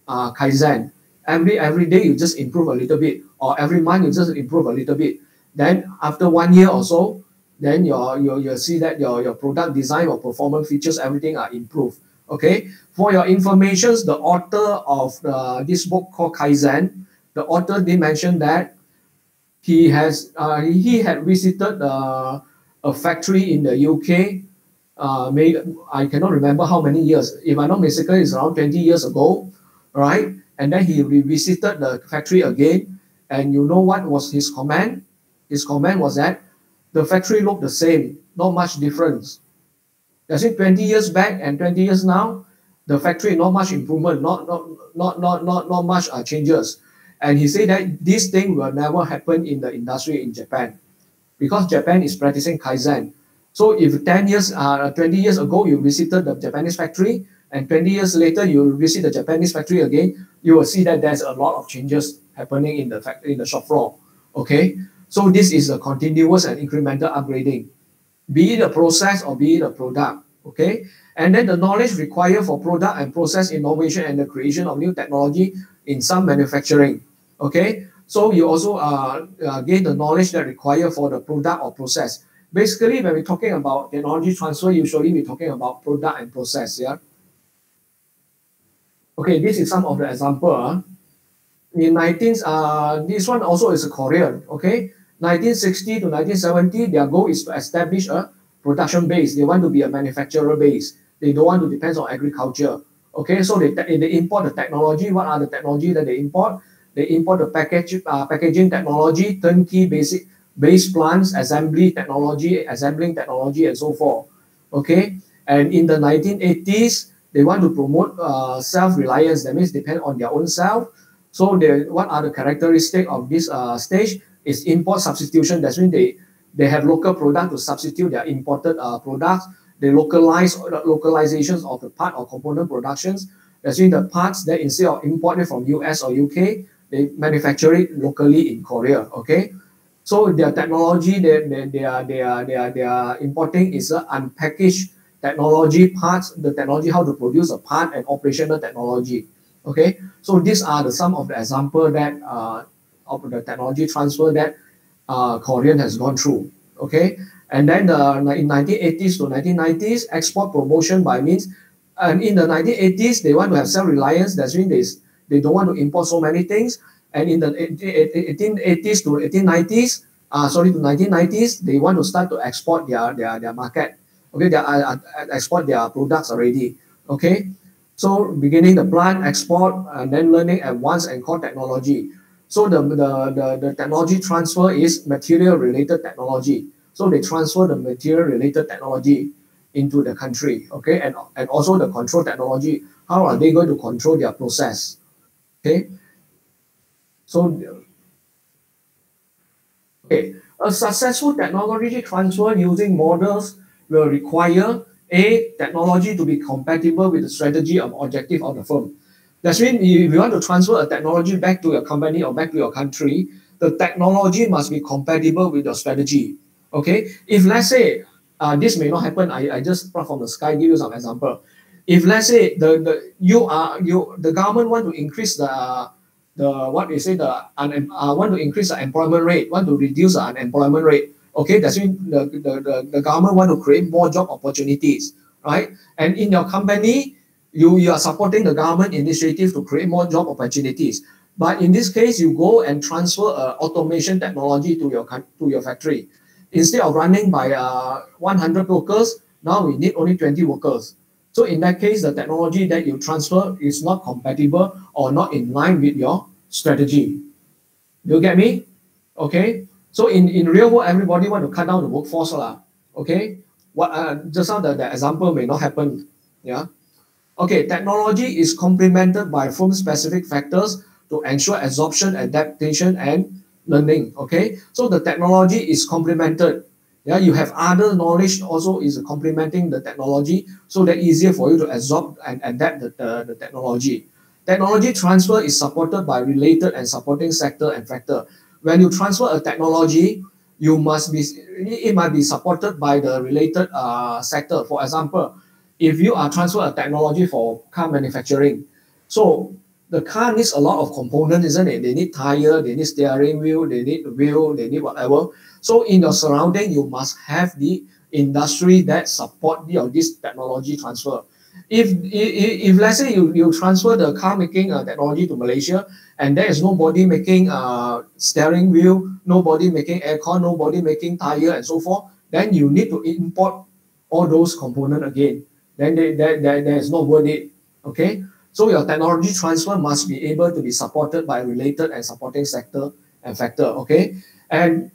uh, Kaizen. Every, every day you just improve a little bit or every month you just improve a little bit. Then after one year or so, then your, your, you'll see that your, your product design or performance features, everything are improved. Okay. For your informations, the author of the, this book called Kaizen, the author did mention that he has uh, he had visited uh, a factory in the UK. Uh, may, I cannot remember how many years. If I'm not mistaken, it's around 20 years ago, right? And then he revisited the factory again. And you know what was his comment? His comment was that the factory looked the same, not much difference. That's it, 20 years back and 20 years now, the factory not much improvement, not not not not not, not much uh, changes. And he said that this thing will never happen in the industry in Japan because Japan is practicing Kaizen. So if 10 years, uh, 20 years ago, you visited the Japanese factory and 20 years later, you visit the Japanese factory again, you will see that there's a lot of changes happening in the factory, in the shop floor. Okay. So this is a continuous and incremental upgrading, be it a process or be it a product. Okay. And then the knowledge required for product and process innovation and the creation of new technology in some manufacturing. Okay. So you also uh, uh, gain the knowledge that required for the product or process. Basically, when we're talking about technology transfer, usually we're talking about product and process. Yeah. Okay, this is some of the example. Uh. In 19, uh, this one also is a Korean. Okay, 1960 to 1970, their goal is to establish a production base. They want to be a manufacturer base. They don't want to depend on agriculture. Okay, so they, they import the technology. What are the technology that they import? They import the package, uh, packaging technology, turnkey basic base plants, assembly technology, assembling technology, and so forth. Okay, and in the 1980s, they want to promote uh, self-reliance. That means depend on their own self. So they, what are the characteristic of this uh, stage? is import substitution. That's when they they have local product to substitute their imported uh, products. They localize uh, localizations of the part or component productions. That's when the parts that instead of importing from US or UK, they manufacture it locally in Korea. Okay, so their technology they, they, they are they are they are they are importing is a unpackaged technology parts, the technology how to produce a part and operational technology. Okay, so these are the some of the example that uh, of the technology transfer that uh, Korean has gone through. Okay, and then the in 1980s to 1990s, export promotion by means, and in the 1980s they want to have self-reliance. That's mean they they don't want to import so many things. And in the 1880s to 1890s, uh, sorry to 1990s, they want to start to export their their, their market. Okay, they uh, uh, export their products already. Okay, so beginning the plant export and then learning advanced and core technology. So the, the, the, the technology transfer is material related technology. So they transfer the material related technology into the country, okay, and, and also the control technology. How are they going to control their process? Okay. So okay, a successful technology transfer using models will require a technology to be compatible with the strategy or objective of the firm. That's mean if you want to transfer a technology back to your company or back to your country, the technology must be compatible with your strategy. Okay. If let's say uh, this may not happen, I, I just from the sky, give you some example. If let's say the, the you are you the government want to increase the the what they say the un, uh, want to increase the employment rate, want to reduce the unemployment rate. Okay, that's mean the, the, the, the government want to create more job opportunities, right? And in your company, you, you are supporting the government initiative to create more job opportunities. But in this case, you go and transfer uh, automation technology to your to your factory. Instead of running by uh, 100 workers, now we need only 20 workers. So in that case, the technology that you transfer is not compatible or not in line with your strategy. You get me? Okay. So in, in real world, everybody want to cut down the workforce. Lah. Okay. What uh, just now the, the example may not happen. Yeah. Okay, technology is complemented by firm-specific factors to ensure absorption, adaptation, and learning. Okay, so the technology is complemented. Yeah, you have other knowledge also is complementing the technology, so that easier for you to absorb and adapt the, the, the technology. Technology transfer is supported by related and supporting sector and factor. When you transfer a technology, you must be it might be supported by the related uh, sector. For example, if you are transfer a technology for car manufacturing, so the car needs a lot of components, isn't it? They need tire, they need steering wheel, they need wheel, they need whatever. So in your surrounding, you must have the industry that support the, or this technology transfer. If, if, if let's say you, you transfer the car making uh, technology to Malaysia and there is nobody making uh, steering wheel, nobody making aircon, nobody making tire and so forth, then you need to import all those components again. Then there's no worth it. Okay. So your technology transfer must be able to be supported by related and supporting sector and factor, okay? And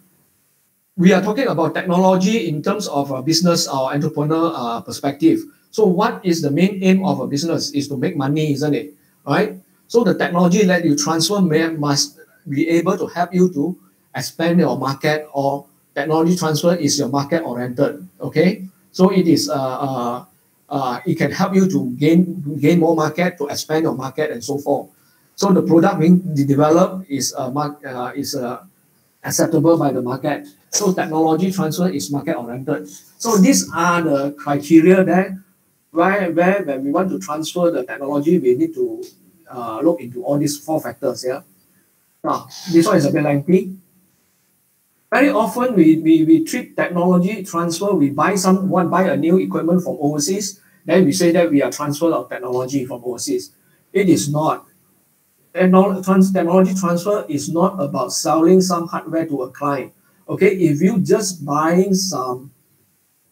we are talking about technology in terms of a business or entrepreneur uh, perspective. So what is the main aim of a business is to make money, isn't it? Right? So the technology that you transfer must be able to help you to expand your market or technology transfer is your market oriented, okay? So it is uh, uh, uh, it can help you to gain gain more market, to expand your market, and so forth. So the product being developed is uh, uh, is uh, acceptable by the market. So technology transfer is market oriented. So these are the criteria that where, where when we want to transfer the technology, we need to uh, look into all these four factors. Yeah. Now this one is a bit lengthy. Very often we, we, we treat technology transfer, we buy some one buy a new equipment from overseas, then we say that we are transfer of technology from overseas. It is not. Technology transfer is not about selling some hardware to a client. Okay, if you just buying some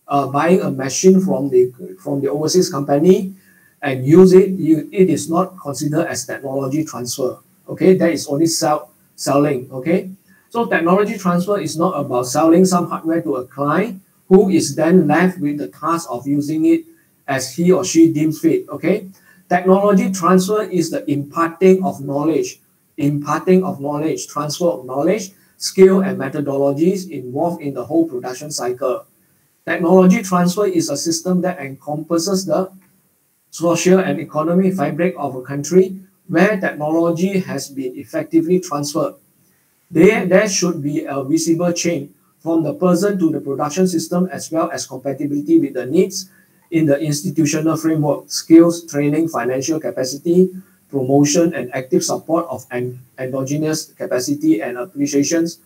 uh, buying a machine from the from the overseas company and use it, you it is not considered as technology transfer. Okay, that is only sell selling. Okay, so technology transfer is not about selling some hardware to a client who is then left with the task of using it as he or she deems fit. Okay. Technology transfer is the imparting of knowledge, imparting of knowledge, transfer of knowledge, skill and methodologies involved in the whole production cycle. Technology transfer is a system that encompasses the social and economic fabric of a country where technology has been effectively transferred there, there should be a visible change from the person to the production system as well as compatibility with the needs in the institutional framework, skills, training, financial capacity, promotion, and active support of endogenous capacity and appreciations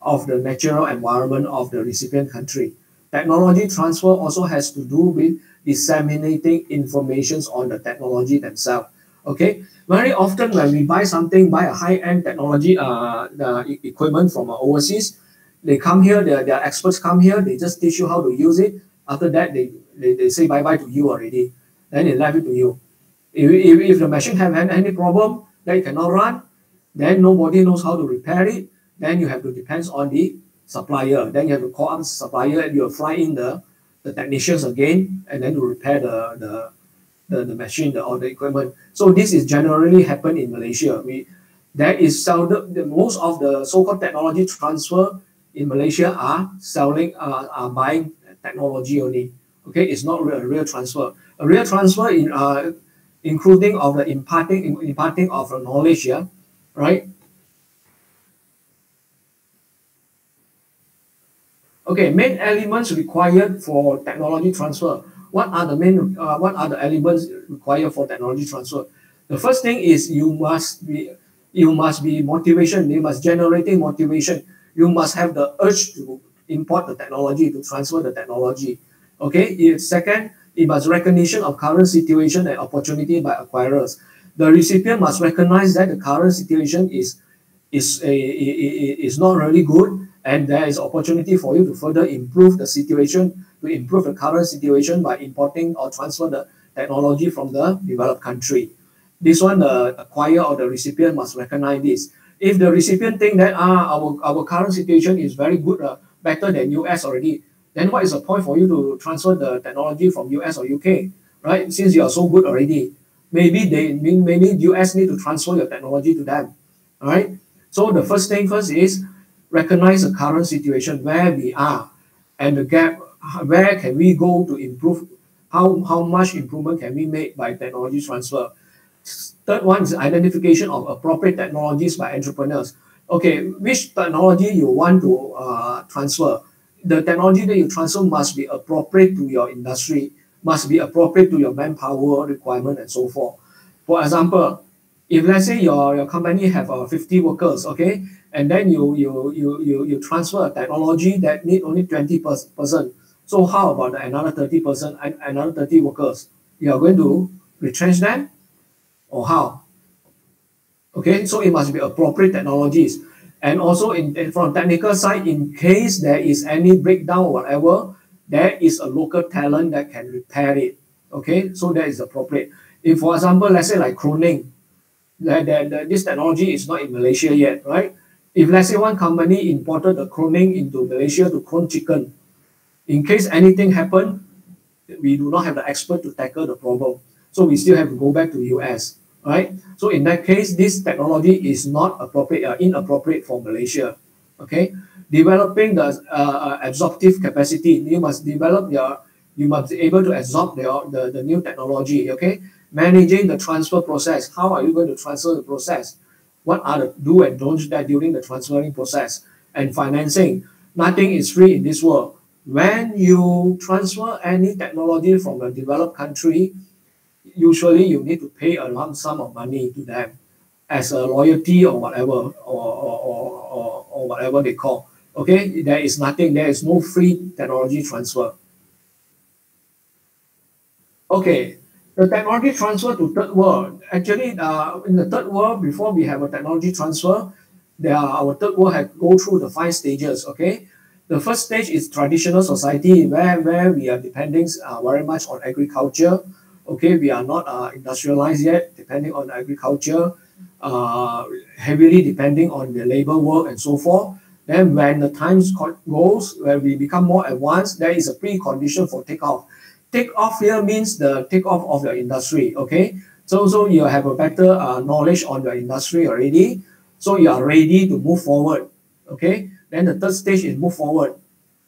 of the natural environment of the recipient country. Technology transfer also has to do with disseminating informations on the technology themselves. Okay, very often when we buy something, buy a high-end technology uh, the equipment from overseas, they come here, their, their experts come here, they just teach you how to use it. After that, they, they, they say bye-bye to you already. Then they leave it to you. If, if, if the machine have any problem that it cannot run, then nobody knows how to repair it. Then you have to depend on the supplier. Then you have to call up the supplier and you fly in the, the technicians again and then to repair the, the, the, the machine the, or the equipment. So this is generally happen in Malaysia. We there is seldom the, most of the so-called technology transfer in Malaysia are selling uh, are buying technology only. Okay, it's not a real transfer. A real transfer in uh, including of the imparting imparting of knowledge, yeah, right? Okay, main elements required for technology transfer what are the main uh, what are the elements required for technology transfer the first thing is you must be you must be motivation you must generating motivation you must have the urge to import the technology, to transfer the technology. Okay, second, it must recognition of current situation and opportunity by acquirers. The recipient must recognize that the current situation is is a, is not really good and there is opportunity for you to further improve the situation to improve the current situation by importing or transfer the technology from the developed country. This one, the acquirer or the recipient must recognize this. If the recipient think that ah, our, our current situation is very good, uh, better than US already, then what is the point for you to transfer the technology from US or UK, right? Since you are so good already, maybe they maybe US need to transfer your technology to them, all right? So the first thing first is recognize the current situation where we are and the gap, where can we go to improve, how, how much improvement can we make by technology transfer. Third one is identification of appropriate technologies by entrepreneurs. Okay, which technology you want to uh, transfer? The technology that you transfer must be appropriate to your industry, must be appropriate to your manpower requirement and so forth. For example, if let's say your, your company have uh, 50 workers, okay, and then you you you you, you transfer a technology that need only 20 per person. So how about another 30 person, another 30 workers? You are going to retrench them? Or how? Okay, so it must be appropriate technologies. And also in, in from technical side, in case there is any breakdown whatever, there is a local talent that can repair it. Okay, so that is appropriate. If for example, let's say like cloning, that, that, that this technology is not in Malaysia yet, right? If let's say one company imported the cloning into Malaysia to clone chicken, in case anything happen, we do not have the expert to tackle the problem. So we still have to go back to US, right? So in that case, this technology is not appropriate, uh, inappropriate for Malaysia, okay? Developing the uh, absorptive capacity, you must develop your, you must be able to absorb the, the, the new technology, okay? managing the transfer process. How are you going to transfer the process? What are the do and don'ts that during the transferring process? And financing. Nothing is free in this world. When you transfer any technology from a developed country, usually you need to pay a lump sum of money to them as a loyalty or whatever, or, or, or, or, whatever they call. Okay, there is nothing, there is no free technology transfer. Okay, the technology transfer to third world. Actually, uh, in the third world, before we have a technology transfer, there are, our third world have go through the five stages. Okay, the first stage is traditional society, where where we are depending uh, very much on agriculture. Okay, we are not uh, industrialized yet, depending on agriculture, uh, heavily depending on the labor work and so forth. Then when the times goes, when we become more advanced, there is a precondition for takeoff take off here means the take off of your industry, okay? So, so you have a better uh, knowledge on your industry already. So you are ready to move forward, okay? Then the third stage is move forward.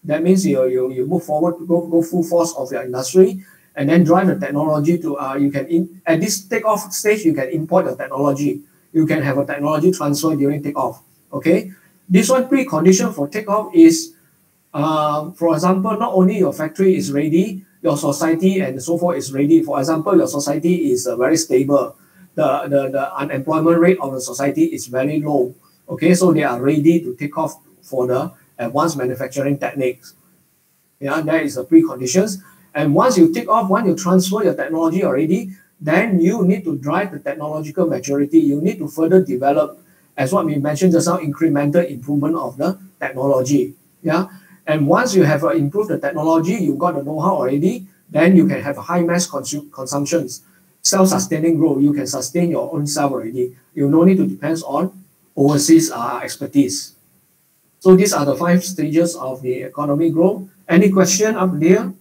That means you, you, you move forward to go, go full force of your industry and then drive the technology to, uh, you can, in, at this takeoff stage, you can import the technology. You can have a technology transfer during takeoff, okay? This one precondition for takeoff is, uh, for example, not only your factory is ready, your society and so forth is ready. For example, your society is uh, very stable. The, the, the unemployment rate of the society is very low. Okay, so they are ready to take off for the advanced manufacturing techniques. Yeah, that is the preconditions. And once you take off, once you transfer your technology already, then you need to drive the technological maturity. You need to further develop, as what we mentioned just now, incremental improvement of the technology. Yeah, and once you have uh, improved the technology, you got the know-how already, then you can have high mass consu- consumptions, self-sustaining growth. You can sustain your own self already. You no need to depend on overseas uh, expertise. So these are the five stages of the economic growth. Any question up there?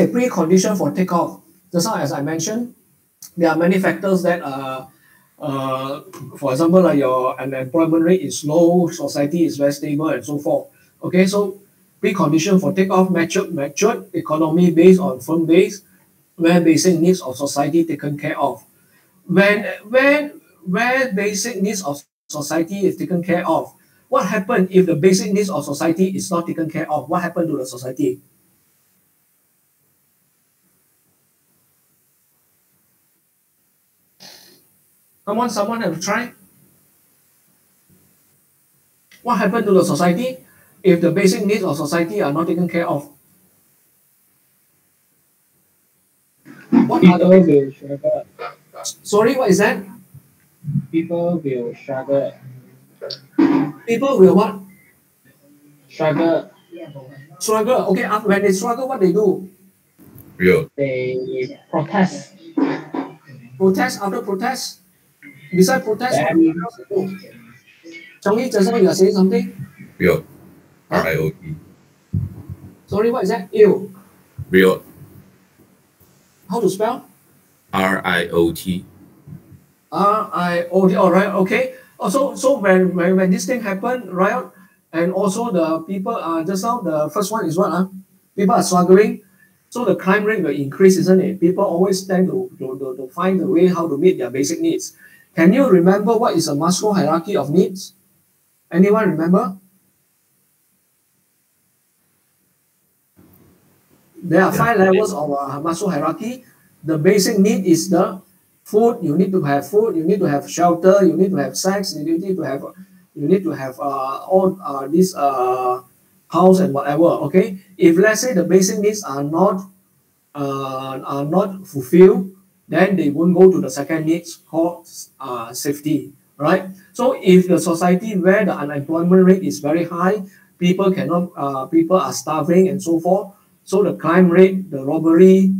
Okay, precondition for takeoff. Just now, as I mentioned, there are many factors that uh, uh, for example, like your unemployment rate is low, society is very stable, and so forth. Okay, so precondition for takeoff matured, matured economy based on firm base, where basic needs of society taken care of. When when where basic needs of society is taken care of, what happened if the basic needs of society is not taken care of? What happened to the society? Come on, someone have to try. What happened to the society if the basic needs of society are not taken care of? What are People the, will struggle. sorry, what is that? People will struggle. People will what? Struggle. Struggle. Okay, after, when they struggle, what they do? Real. They protest. Protest after protest. Beside protest, what Then- else they do? Changi, just now you are saying something? Real. R I O T. Sorry, what is that? Ew. Real. How to spell? R I O T. R I O D. All right. Okay. Also, so when, when when this thing happened, right? And also the people are just now the first one is what? Uh, people are struggling. So the crime rate will increase, isn't it? People always tend to, to, to, to find a way how to meet their basic needs. Can you remember what is a Maslow hierarchy of needs? Anyone remember? There are five levels of uh, Maslow hierarchy. The basic need is the food. You need to have food. You need to have shelter. You need to have sex. You need to have you need to have uh, all uh, this uh, house and whatever. Okay. If let's say the basic needs are not uh, are not fulfilled, then they won't go to the second needs called uh, safety. Right. So if the society where the unemployment rate is very high, people cannot uh, people are starving and so forth. So the crime rate, the robbery,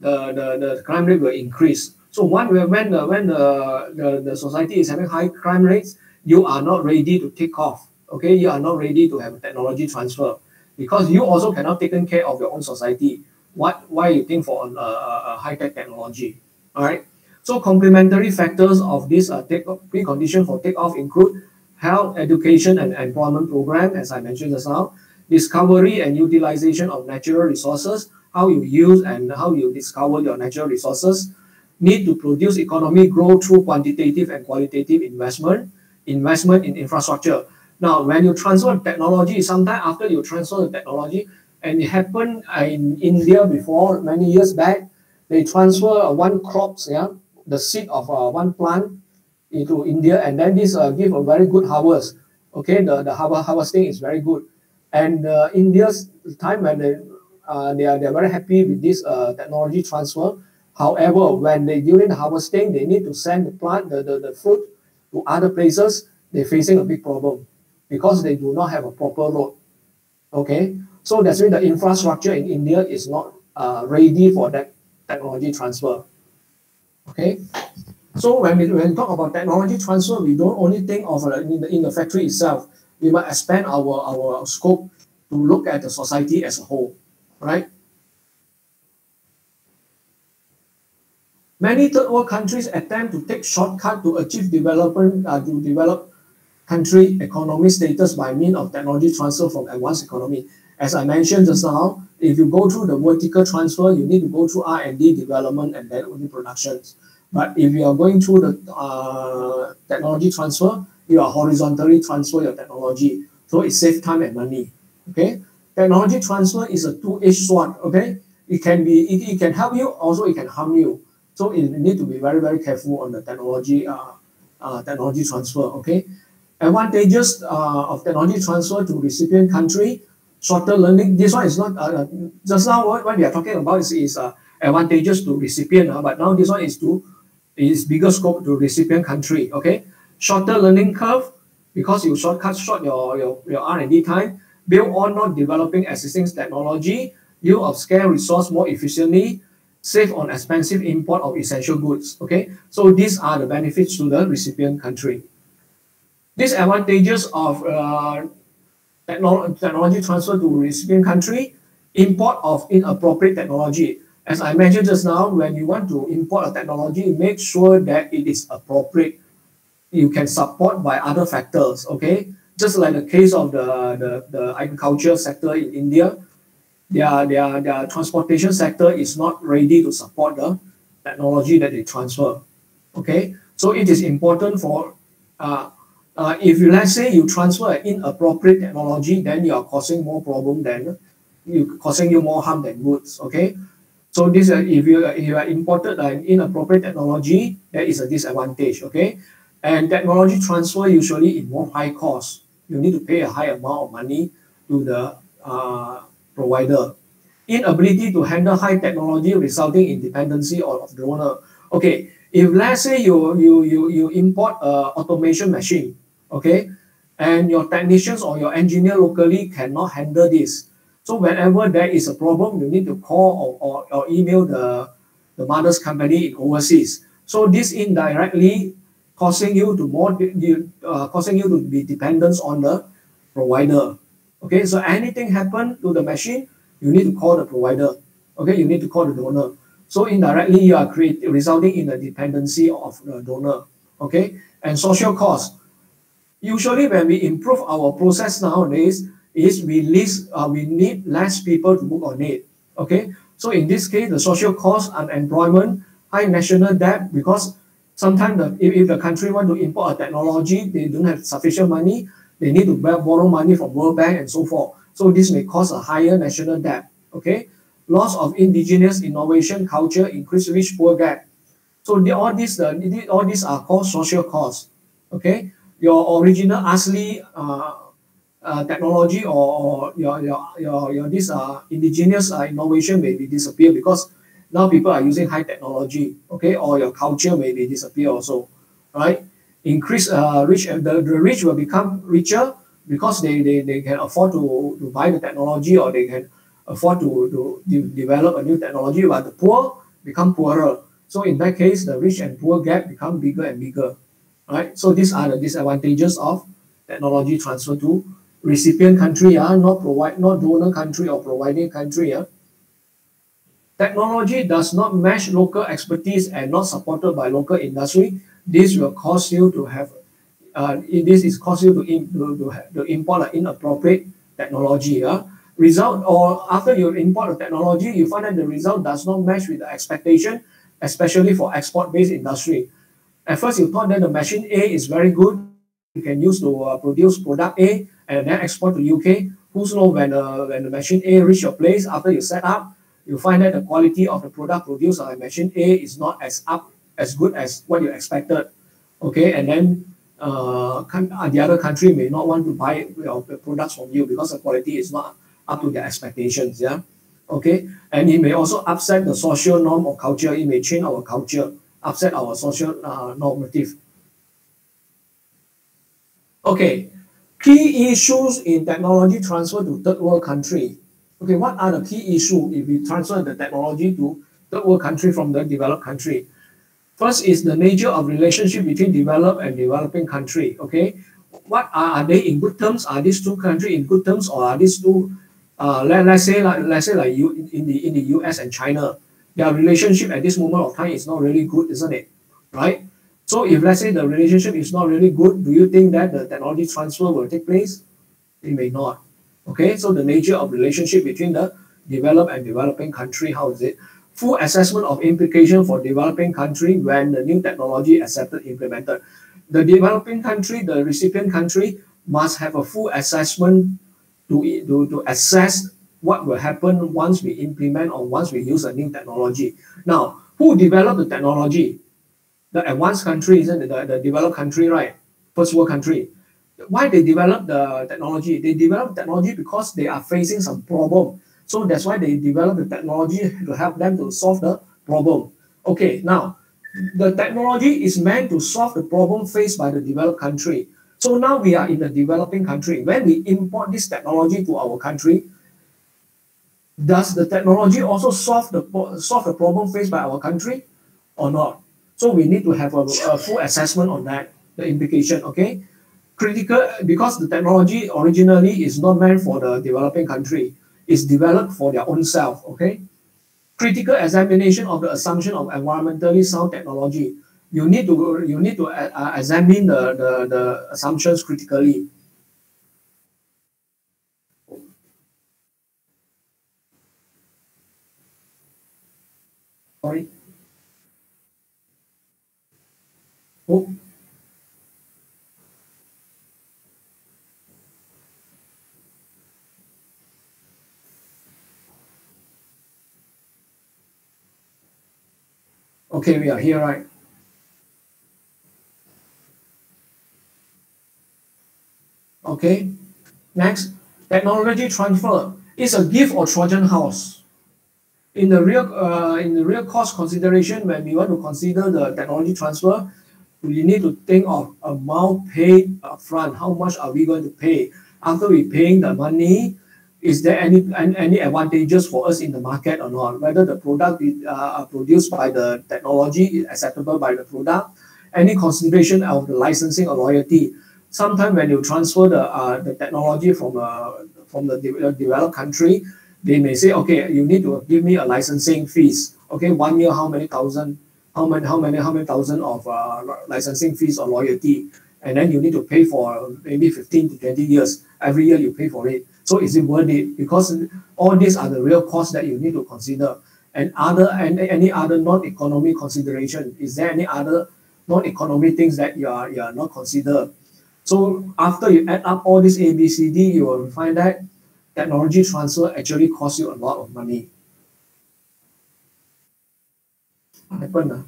the, the, the crime rate will increase. So one when the when the, the, the society is having high crime rates, you are not ready to take off. Okay, you are not ready to have technology transfer because you also cannot taken care of your own society. What why you think for a, a, a high tech technology? All right. So complementary factors of this uh, take precondition for takeoff include health, education, and employment program, as I mentioned just now, discovery and utilization of natural resources, how you use and how you discover your natural resources, need to produce economic growth through quantitative and qualitative investment, investment in infrastructure. Now, when you transfer technology, sometime after you transfer the technology, and it happened in India before many years back, they transfer uh, one crops, yeah, the seed of uh, one plant into India, and then this uh, give a very good harvest. Okay, the the harvest harvesting is very good, and uh, India's time when they uh, they are they are very happy with this uh, technology transfer. However, when they during the harvesting, they need to send the plant the, the, the fruit to other places. They're facing a big problem because they do not have a proper road. Okay, so that's why the infrastructure in India is not uh, ready for that technology transfer. Okay, so when we, when we talk about technology transfer, we don't only think of uh, in, the, in the factory itself. We must expand our, our scope to look at the society as a whole, right? Many third world countries attempt to take shortcut to achieve development uh, to develop country economy status by means of technology transfer from advanced economy. As I mentioned just now, if you go through the vertical transfer, you need to go through R&D development and then only productions. But if you are going through the uh, technology transfer, you are horizontally transfer your technology. So it saves time and money. Okay. Technology transfer is a two-edged sword. Okay. It can be it, it can help you, also it can harm you. So you need to be very, very careful on the technology uh, uh, technology transfer. Okay. Advantages uh, of technology transfer to recipient country, shorter learning. This one is not uh, just now what, what we are talking about is, is uh, advantages to recipient, uh, but now this one is to is bigger scope to recipient country. Okay, shorter learning curve because you shortcut short your your, your R&D time, build on not developing existing technology, use of scale resource more efficiently, save on expensive import of essential goods. Okay, so these are the benefits to the recipient country. These advantages of uh, technolo- technology transfer to recipient country, import of inappropriate technology. As I mentioned just now, when you want to import a technology, make sure that it is appropriate. You can support by other factors, okay? Just like the case of the, the, the agriculture sector in India, their, their, their transportation sector is not ready to support the technology that they transfer, okay? So it is important for, uh, uh, if you, let's say you transfer an inappropriate technology, then you are causing more problem than, you causing you more harm than goods, okay? So this uh, if you if you are imported an inappropriate technology, that is a disadvantage. Okay, and technology transfer usually involve high cost. You need to pay a high amount of money to the uh, provider. Inability to handle high technology resulting in dependency of donor. Okay, if let's say you you you you import a automation machine, okay, and your technicians or your engineer locally cannot handle this. So whenever there is a problem, you need to call or, or, or email the, the mother's company in overseas. So this indirectly causing you to more uh, causing you to be dependent on the provider. Okay, so anything happen to the machine, you need to call the provider. Okay, you need to call the donor. So indirectly, you are creating resulting in the dependency of the donor. Okay, and social cost. Usually, when we improve our process nowadays, is we list uh, we need less people to work on it. Okay, so in this case, the social cost, unemployment, high national debt, because sometimes the, if, if the country want to import a technology, they don't have sufficient money, they need to borrow money from World Bank and so forth. So this may cause a higher national debt. Okay, loss of indigenous innovation culture, increased rich poor gap. So the, all these uh, all these are called social costs. Okay, your original asli uh, uh, technology or, or your, your your your this uh, indigenous uh, innovation may be disappear because now people are using high technology. Okay, or your culture may be disappear also, right? increase uh, rich the, the rich will become richer because they, they, they can afford to, to buy the technology or they can afford to, to de develop a new technology but the poor become poorer so in that case the rich and poor gap become bigger and bigger right so these are the disadvantages of technology transfer to recipient country uh, not provide not donor country or providing country uh. technology does not match local expertise and not supported by local industry this will cause you to have uh, this is cause you to, in, to, to, have, to import an inappropriate technology. Uh. Result or after you import the technology, you find that the result does not match with the expectation, especially for export-based industry. At first, you thought that the machine A is very good, you can use to uh, produce product A and then export to UK. Who's know when, uh, when the machine A reach your place after you set up, you find that the quality of the product produced by machine A is not as up as good as what you expected. Okay, and then uh, uh, the other country may not want to buy your products from you because the quality is not up to their expectations. Yeah. Okay, and it may also upset the social norm or culture. It may change our culture, upset our social uh, normative. Okay, key issues in technology transfer to third world country. Okay, what are the key issues if we transfer the technology to third world country from the developed country? First is the nature of relationship between developed and developing country. Okay, what are, are they in good terms? Are these two countries in good terms, or are these two, uh, let, let's say like let's say like you in the in the U.S. and China, their relationship at this moment of time is not really good, isn't it? Right. So if let's say the relationship is not really good, do you think that the technology transfer will take place? It may not. Okay, so the nature of relationship between the developed and developing country, how is it? full assessment of implication for developing country when the new technology accepted implemented. The developing country, the recipient country must have a full assessment to, to, to assess what will happen once we implement or once we use a new technology. Now, who developed the technology? The advanced country, isn't it? The, the developed country, right? First world country. Why they develop the technology? They develop technology because they are facing some problem so that's why they develop the technology to help them to solve the problem. Okay, now the technology is meant to solve the problem faced by the developed country. So now we are in the developing country. When we import this technology to our country, does the technology also solve the solve the problem faced by our country or not? So we need to have a, a full assessment on that, the implication, okay? Critical, because the technology originally is not meant for the developing country it's developed for their own self, okay? Critical examination of the assumption of environmentally sound technology. You need to you need to uh, uh, examine the, the, the assumptions critically. Sorry. Oh. Okay, we are here, right? Okay, next, technology transfer is a gift or Trojan house. In the real uh, in the real cost consideration, when we want to consider the technology transfer, we need to think of amount paid upfront. How much are we going to pay? After we paying the money, is there any any advantages for us in the market or not? Whether the product is uh, produced by the technology is acceptable by the product, any consideration of the licensing or royalty. Sometimes when you transfer the uh, the technology from uh, from the de developed country, they may say, okay, you need to give me a licensing fees. Okay, one year, how many thousand, how many, how many, how many thousand of uh, licensing fees or loyalty, and then you need to pay for maybe 15 to 20 years. Every year you pay for it. So is it worth it? Because all these are the real costs that you need to consider. And other and any other non-economic consideration. Is there any other non-economic things that you are you are not consider? So after you add up all these A, B, C, D, you will find that technology transfer actually costs you a lot of money. What happened? Uh?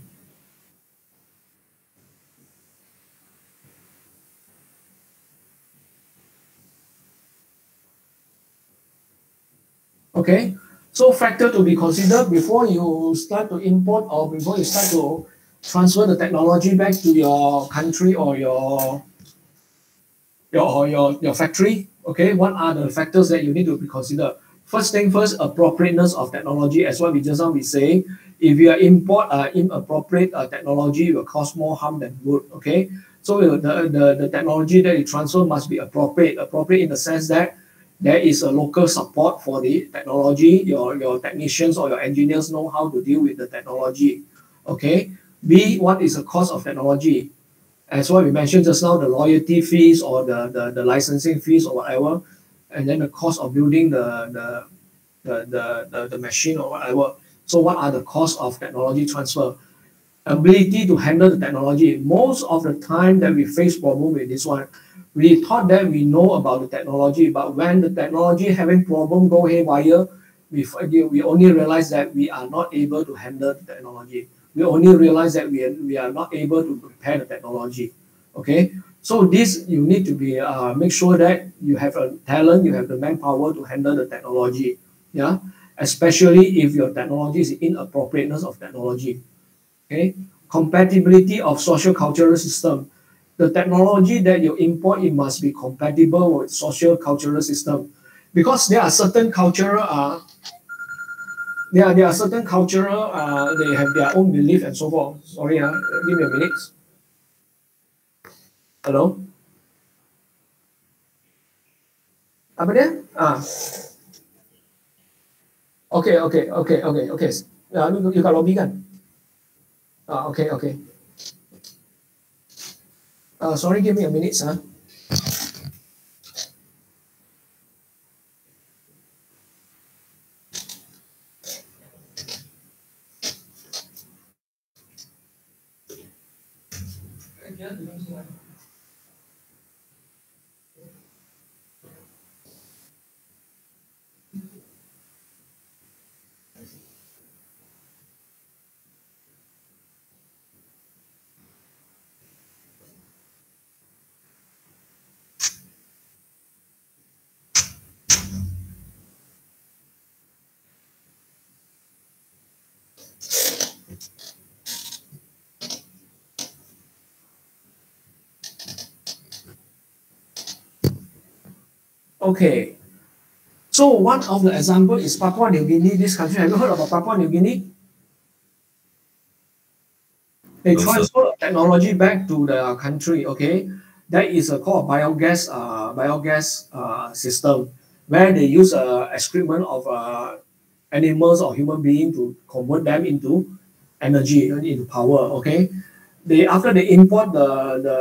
Okay, so factor to be considered before you start to import or before you start to transfer the technology back to your country or your your your, your factory. Okay, what are the factors that you need to be considered? First thing first, appropriateness of technology. As what we just now we say, if you import uh, inappropriate uh, technology, it will cause more harm than good. Okay, so the, the the technology that you transfer must be appropriate. Appropriate in the sense that there is a local support for the technology. Your, your technicians or your engineers know how to deal with the technology. Okay. B, what is the cost of technology? As what we mentioned just now, the loyalty fees or the, the, the licensing fees or whatever, and then the cost of building the, the, the, the, the, the machine or whatever. So what are the costs of technology transfer? Ability to handle the technology. Most of the time that we face problem with this one, we thought that we know about the technology, but when the technology having problem go haywire, we, we only realize that we are not able to handle the technology. We only realize that we are, we are not able to prepare the technology. Okay, so this you need to be uh, make sure that you have a talent, you have the manpower to handle the technology. Yeah, especially if your technology is inappropriateness of technology. Okay, compatibility of social cultural system the technology that you import, it must be compatible with social cultural system. Because there are certain cultural, uh, there are, there are certain cultural, uh, they have their own belief and so forth. Sorry, uh, give me a minute. Hello? Apa dia? Ah. Okay, okay, okay, okay, okay. Ya, you, you kat lobby kan? Ah, okay, okay. Uh, sorry, give me a minute, sir. Okay. So one of the example is Papua New Guinea. This country, have you heard about Papua New Guinea? They transfer technology back to the country. Okay, that is a called biogas uh, biogas uh, system where they use uh, excrement of uh, animals or human being to convert them into energy into power. Okay, they after they import the the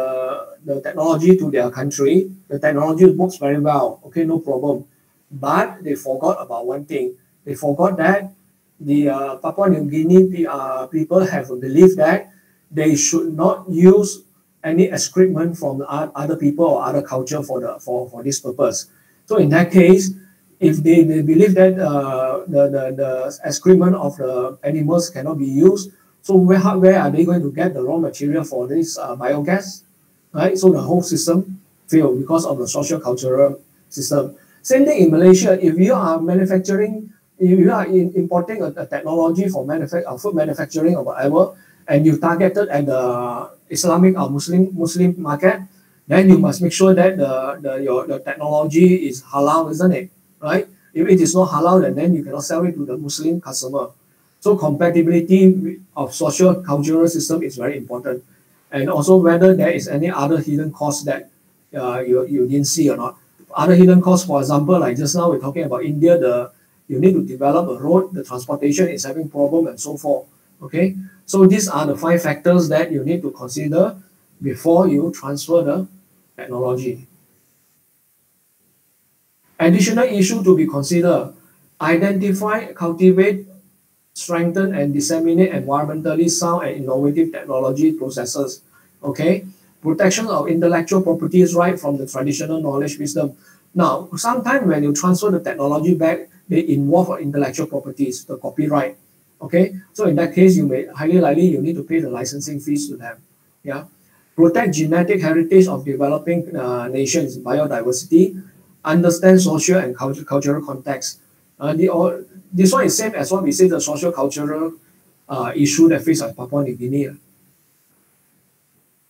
the technology to their country, the technology works very well. Okay, no problem. But they forgot about one thing. They forgot that the uh, Papua New Guinea uh, people have a belief that they should not use any excrement from other people or other culture for the for, for this purpose. So in that case, if they, they believe that uh, the, the, the excrement of the animals cannot be used So where, where are they going to get the raw material for this uh, biogas? Right? So the whole system failed because of the social cultural system. Same thing in Malaysia. If you are manufacturing, if you are in, importing a, a technology for manufa- uh, food manufacturing or whatever, and you targeted at the Islamic or Muslim Muslim market, then you must make sure that the, the your the technology is halal, isn't it? Right? If it is not halal, then, then you cannot sell it to the Muslim customer. So compatibility of social cultural system is very important. And also whether there is any other hidden cost that uh, you, you didn't see or not. Other hidden costs, for example, like just now we're talking about India, the you need to develop a road, the transportation is having problem and so forth. Okay, so these are the five factors that you need to consider before you transfer the technology. Additional issue to be considered, identify, cultivate, strengthen and disseminate environmentally sound and innovative technology processes. Okay, protection of intellectual properties right from the traditional knowledge wisdom. Now, sometimes when you transfer the technology back, they involve intellectual properties, the copyright. Okay, so in that case, you may highly likely you need to pay the licensing fees to them. Yeah, protect genetic heritage of developing uh, nations, biodiversity, understand social and cultural context. Uh, the, all, this one is same as what we say the social cultural uh, issue that faces Papua New Guinea.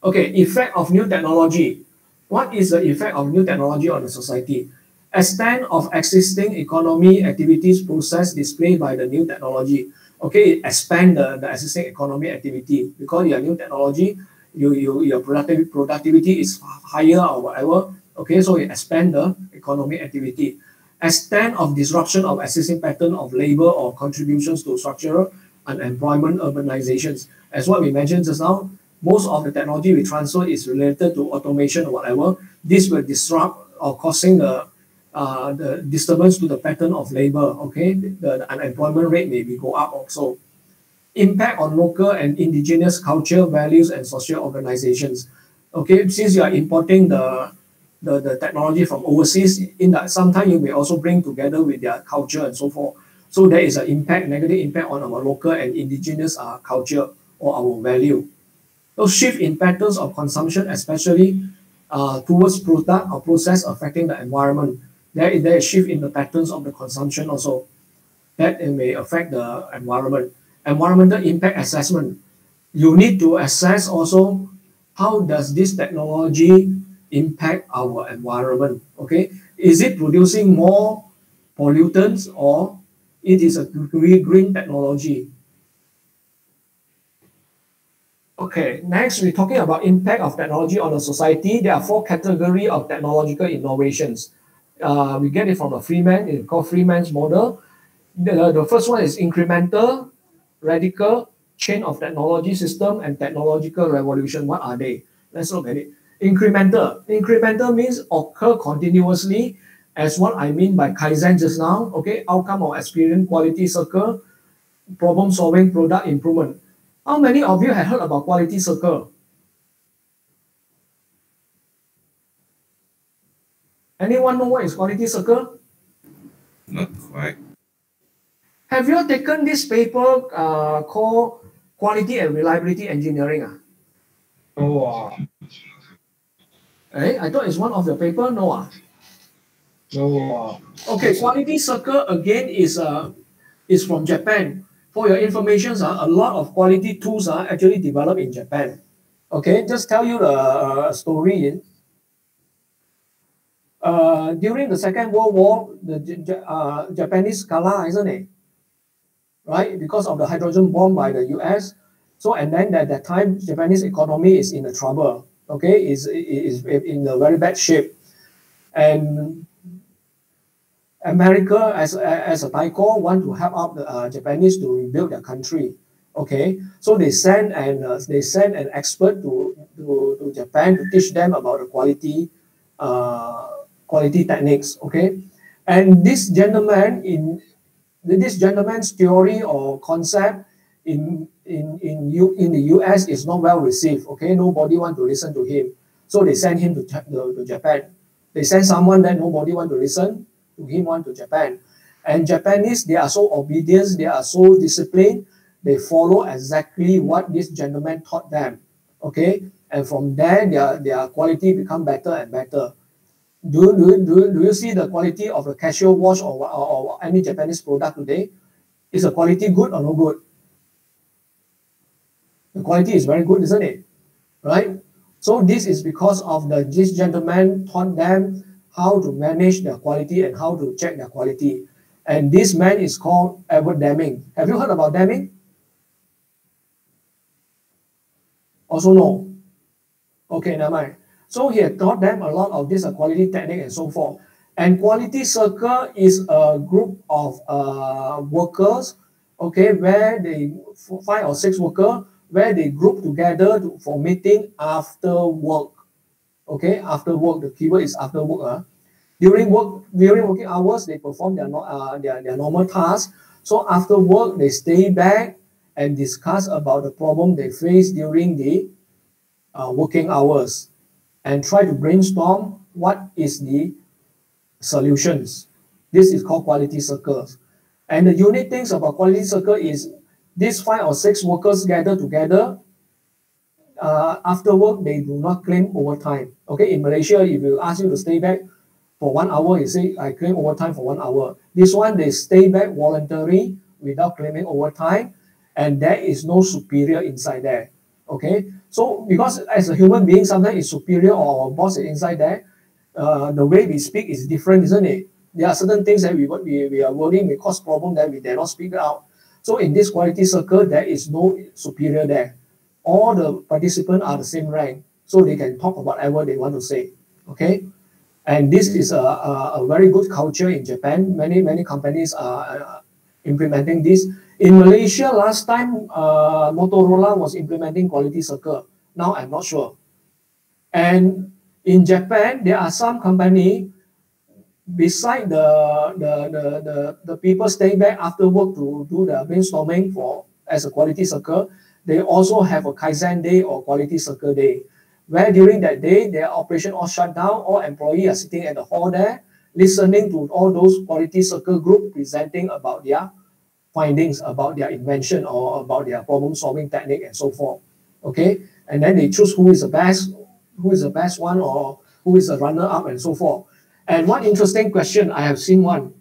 Okay, effect of new technology. What is the effect of new technology on the society? Extent of existing economy activities process displayed by the new technology. Okay, expand the, the existing economy activity because your new technology, you, you, your productivity, productivity is higher or whatever. Okay, so it expand the economic activity. Extent of disruption of existing pattern of labor or contributions to structural unemployment urbanizations. As what we mentioned just now, most of the technology we transfer is related to automation or whatever. This will disrupt or causing the uh, the disturbance to the pattern of labor. Okay, the, the unemployment rate may be go up also. Impact on local and indigenous culture, values, and social organizations. Okay, since you are importing the the, the technology from overseas, in that sometimes you may also bring together with their culture and so forth. So there is an impact, negative impact on our local and indigenous uh, culture or our value. So shift in patterns of consumption, especially uh, towards product or process affecting the environment. There is a shift in the patterns of the consumption also that it may affect the environment. Environmental impact assessment. You need to assess also how does this technology impact our environment. Okay, is it producing more pollutants or it is a green technology? Okay, next we're talking about impact of technology on the society. There are four categories of technological innovations. Uh, we get it from a Freeman, it's called Freeman's model. The, the first one is incremental, radical, chain of technology system, and technological revolution. What are they? Let's look at it. Incremental. Incremental means occur continuously, as what I mean by Kaizen just now. Okay, outcome or experience, quality circle, problem solving, product improvement. How many of you have heard about quality circle? Anyone know what is quality circle? Not quite. Have you taken this paper uh, called Quality and Reliability Engineering? Ah? Oh, uh, Eh? I thought it's one of your paper. No. Ah? no, Okay, quality circle again is uh, is from Japan. For your information, uh, a lot of quality tools are actually developed in Japan. Okay, just tell you the uh, story. Uh, during the Second World War, the uh, Japanese kala, isn't it? Right, because of the hydrogen bomb by the U.S. So and then at that time, Japanese economy is in the trouble. Okay, is is in a very bad shape, and America as as a taiko want to help out the uh, Japanese to rebuild their country. Okay, so they send and uh, they send an expert to, to to Japan to teach them about the quality uh, quality techniques. Okay, and this gentleman in this gentleman's theory or concept in in in U, in the US is not well received. Okay, nobody want to listen to him, so they send him to, to, to Japan. They send someone that nobody want to listen to him on to Japan. And Japanese, they are so obedient, they are so disciplined. they follow exactly what this gentleman taught them. Okay, and from there their, their quality become better and better. Do, do, do, do you see the quality of a Casio watch or, or, or any Japanese product today? Is the quality good or no good? Quality is very good, isn't it? Right? So this is because of the this gentleman taught them how to manage their quality and how to check their quality. And this man is called Edward Deming. Have you heard about Deming? Also no. Okay, never mind. So he had taught them a lot of this uh, quality technique and so forth. And quality circle is a group of uh, workers, okay, where they five or six workers, where they group together to, for meeting after work. Okay, after work, the keyword is after work. Uh. During work, during working hours, they perform their, uh, their, their normal tasks. So after work, they stay back and discuss about the problem they face during the uh, working hours and try to brainstorm what is the solutions. This is called quality circles. And the unique things about quality circle is these five or six workers gather together. Uh, after work, they do not claim overtime. Okay, in Malaysia, if you ask you to stay back for one hour, you say, I claim overtime for one hour. This one, they stay back voluntarily without claiming overtime, and there is no superior inside there. Okay, so because as a human being, sometimes it's superior or boss is inside there, uh, the way we speak is different, isn't it? There are certain things that we, we, we are worrying may cause problem that we dare not speak out. So in this quality circle, there is no superior there. All the participants are the same rank, so they can talk about whatever they want to say. Okay, and this is a, a, a very good culture in Japan. Many many companies are uh, implementing this. In Malaysia, last time uh, Motorola was implementing quality circle. Now I'm not sure. And in Japan, there are some company beside the, the, the, the, the people staying back after work to do the brainstorming for as a quality circle, they also have a Kaizen day or quality circle day, where during that day, their operation all shut down, all employees are sitting at the hall there, listening to all those quality circle group presenting about their findings about their invention or about their problem solving technique and so forth. Okay, and then they choose who is the best, who is the best one, or who is the runner up and so forth. And one interesting question, I have seen one.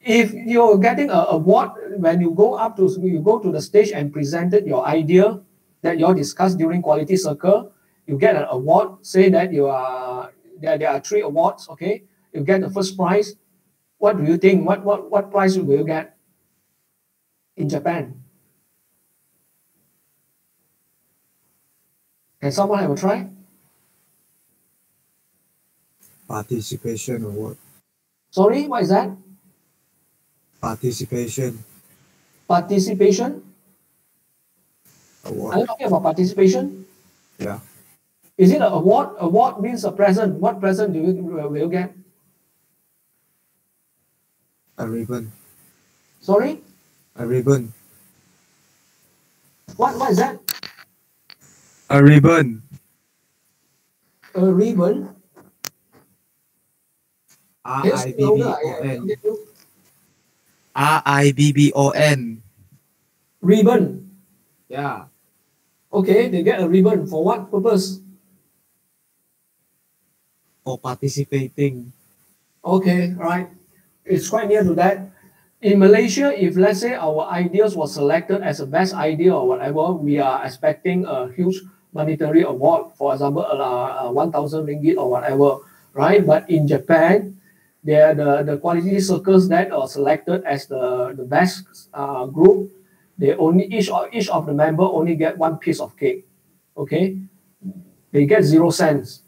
If you're getting an award when you go up to you go to the stage and presented your idea that you discussed during quality circle, you get an award. Say that you are there, there are three awards. Okay, you get the first prize. What do you think? What what what prize will you get in Japan? Can someone have a try? Participation award. Sorry, what is that? Participation Participation? Are you talking about participation? Yeah. Is it an award? Award means a present. What present do you uh, will you get? A ribbon. Sorry? A ribbon. What what is that? A ribbon. A ribbon? R Can you I speak B B louder? O I- I N. get you. R I B B O N. Ribbon. Yeah. Okay, they get a ribbon for what purpose? For participating. Okay, right. It's quite near to that. In Malaysia, if let's say our ideas was selected as the best idea or whatever, we are expecting a huge monetary award, for example, uh, uh, 1,000 ringgit or whatever, right? But in Japan, there the, the quality circles that are selected as the, the best uh, group, they only each of each of the member only get one piece of cake. Okay, they get zero cents.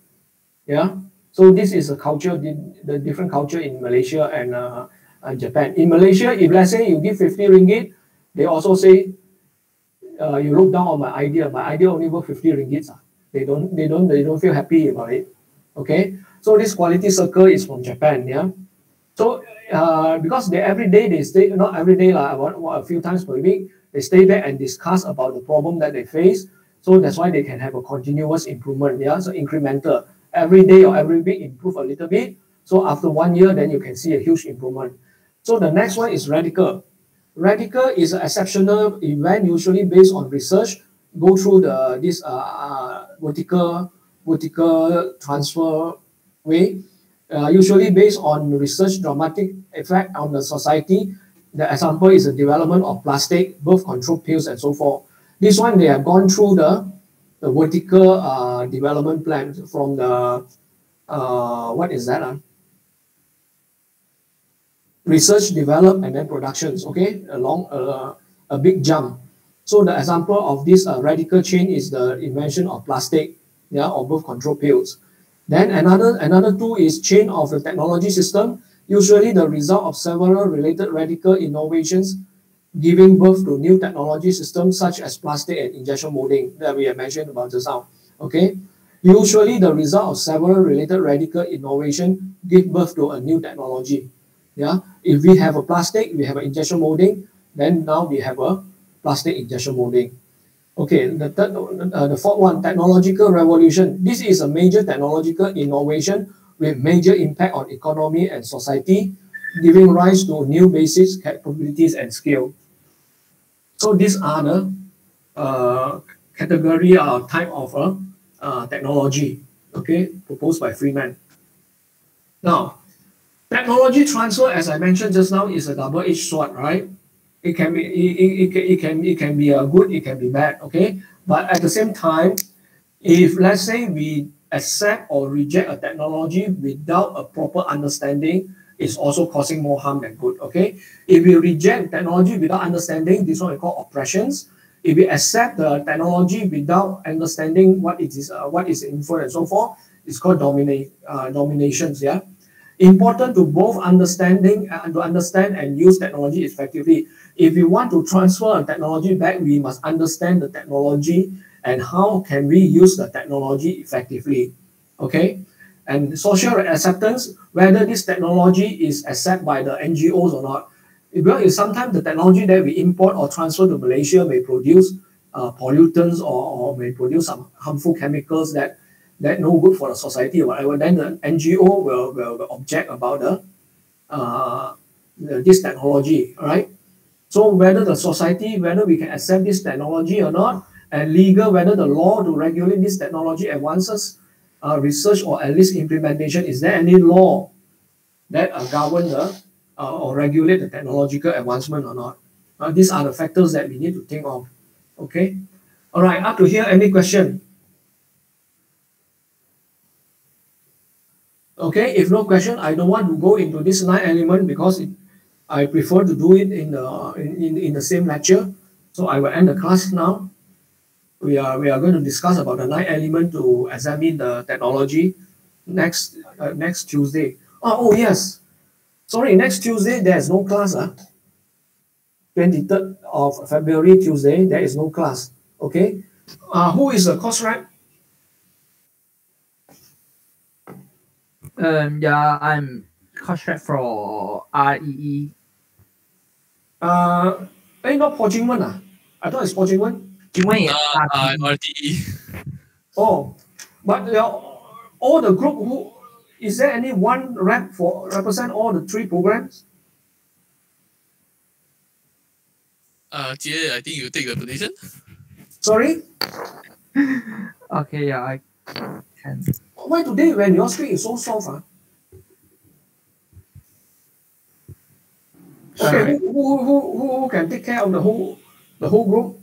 Yeah. So this is a culture, the, the different culture in Malaysia and uh, uh, Japan. In Malaysia, if let's say you give 50 ringgit, they also say uh, you look down on my idea. My idea only worth 50 ringgit. ah. They don't they don't they don't feel happy about it. Okay. So this quality circle is from Japan, yeah. So uh, because they every day they stay not every day like a few times per week they stay back and discuss about the problem that they face. So that's why they can have a continuous improvement, yeah. So incremental every day or every week improve a little bit. So after one year, then you can see a huge improvement. So the next one is radical. Radical is an exceptional event, usually based on research, go through the this uh, uh, vertical vertical transfer way, uh, usually based on research dramatic effect on the society. The example is the development of plastic, birth control pills, and so forth. This one they have gone through the the vertical uh, development plan from the uh, what is that? Uh? Research, develop, and then productions. Okay, along uh, a big jump. So the example of this uh, radical chain is the invention of plastic, yeah, or birth control pills. Then another another two is chain of the technology system, usually the result of several related radical innovations giving birth to new technology systems such as plastic and injection molding that we have mentioned about just now. Okay, usually the result of several related radical innovation give birth to a new technology. Yeah, if we have a plastic, we have an injection molding, then now we have a plastic injection molding. Okay, the third, uh, the fourth one, technological revolution. This is a major technological innovation with major impact on economy and society, giving rise to new basic capabilities and skill. So these are the uh, category or type of uh, uh, technology, okay, proposed by Freeman. Now, technology transfer, as I mentioned just now, is a double-edged sword, right? It can be it, it, it, can, it can be a good, it can be bad, okay? But at the same time, if let's say we accept or reject a technology without a proper understanding, it's also causing more harm than good. Okay, if we reject technology without understanding, this one we call oppressions. If we accept the technology without understanding what it is, uh, what is inferred and so forth, it's called dominate uh, dominations. Yeah, important to both understanding and uh, to understand and use technology effectively. If we want to transfer a technology back, we must understand the technology and how can we use the technology effectively. Okay, and social acceptance, whether this technology is accepted by the NGOs or not. Because sometimes the technology that we import or transfer to Malaysia may produce uh, pollutants or, or may produce some harmful chemicals that that no good for the society or whatever, then the NGO will, will, will object about the, uh, the, this technology, right? So whether the society, whether we can accept this technology or not, and legal, whether the law to regulate this technology advances uh, research or at least implementation, is there any law that uh, govern the uh, or regulate the technological advancement or not? Uh, these are the factors that we need to think of. Okay. All right. Up to here, any question? Okay. If no question, I don't want to go into this nine element because it, I prefer to do it in the in, in, in the same lecture. So I will end the class now we are we are going to discuss about the nine element to examine the technology next uh, next Tuesday. Oh, oh yes, sorry, next Tuesday there is no class. Huh? 23rd of February Tuesday there is no class. Okay, uh, who is the course rep? Um, yeah, I'm course rep for REE. Uh, eh, not Paul Jingwen, ah? I thought it's Paul Jingwen. Jingwen uh, uh, RTE. Oh, but uh, all the group who is there any one rep for represent all the three programs? Uh, Jie, I think you take the position. Sorry. (laughs) okay, yeah, I can. Why today when your speak is so soft? Huh? Okay, who, who, who, who can take care of the whole the whole group?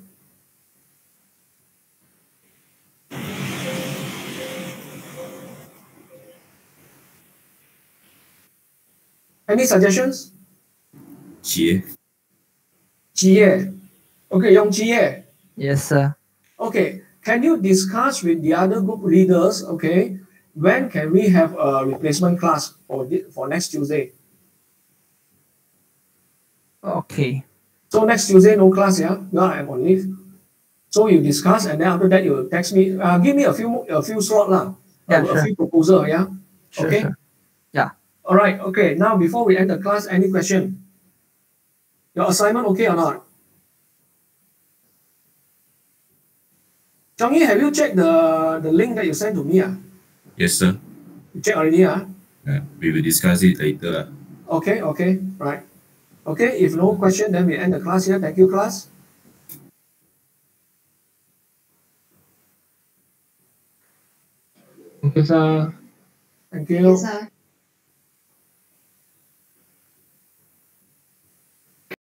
Any suggestions? Jie. Jie. Okay, Yong Jie. Yes, sir. Okay, can you discuss with the other group leaders, okay, when can we have a replacement class for, for next Tuesday? Okay. So next Tuesday, no class, yeah? Yeah, I'm on leave. So you discuss and then after that you text me, uh, give me a few a few slot lah. Yeah, a, sure. a few proposal, yeah? Sure, okay. sure. Yeah. All right. Okay. Now, before we end the class, any question? Your assignment okay or not? Changi, have you checked the, the link that you sent to me? Ah? Yes, sir. You check already? Ah? Yeah, we will discuss it later. Okay, okay, right. Okay, if no question, then we end the class here. Thank you, class. Okay, sir. Thank you. sir.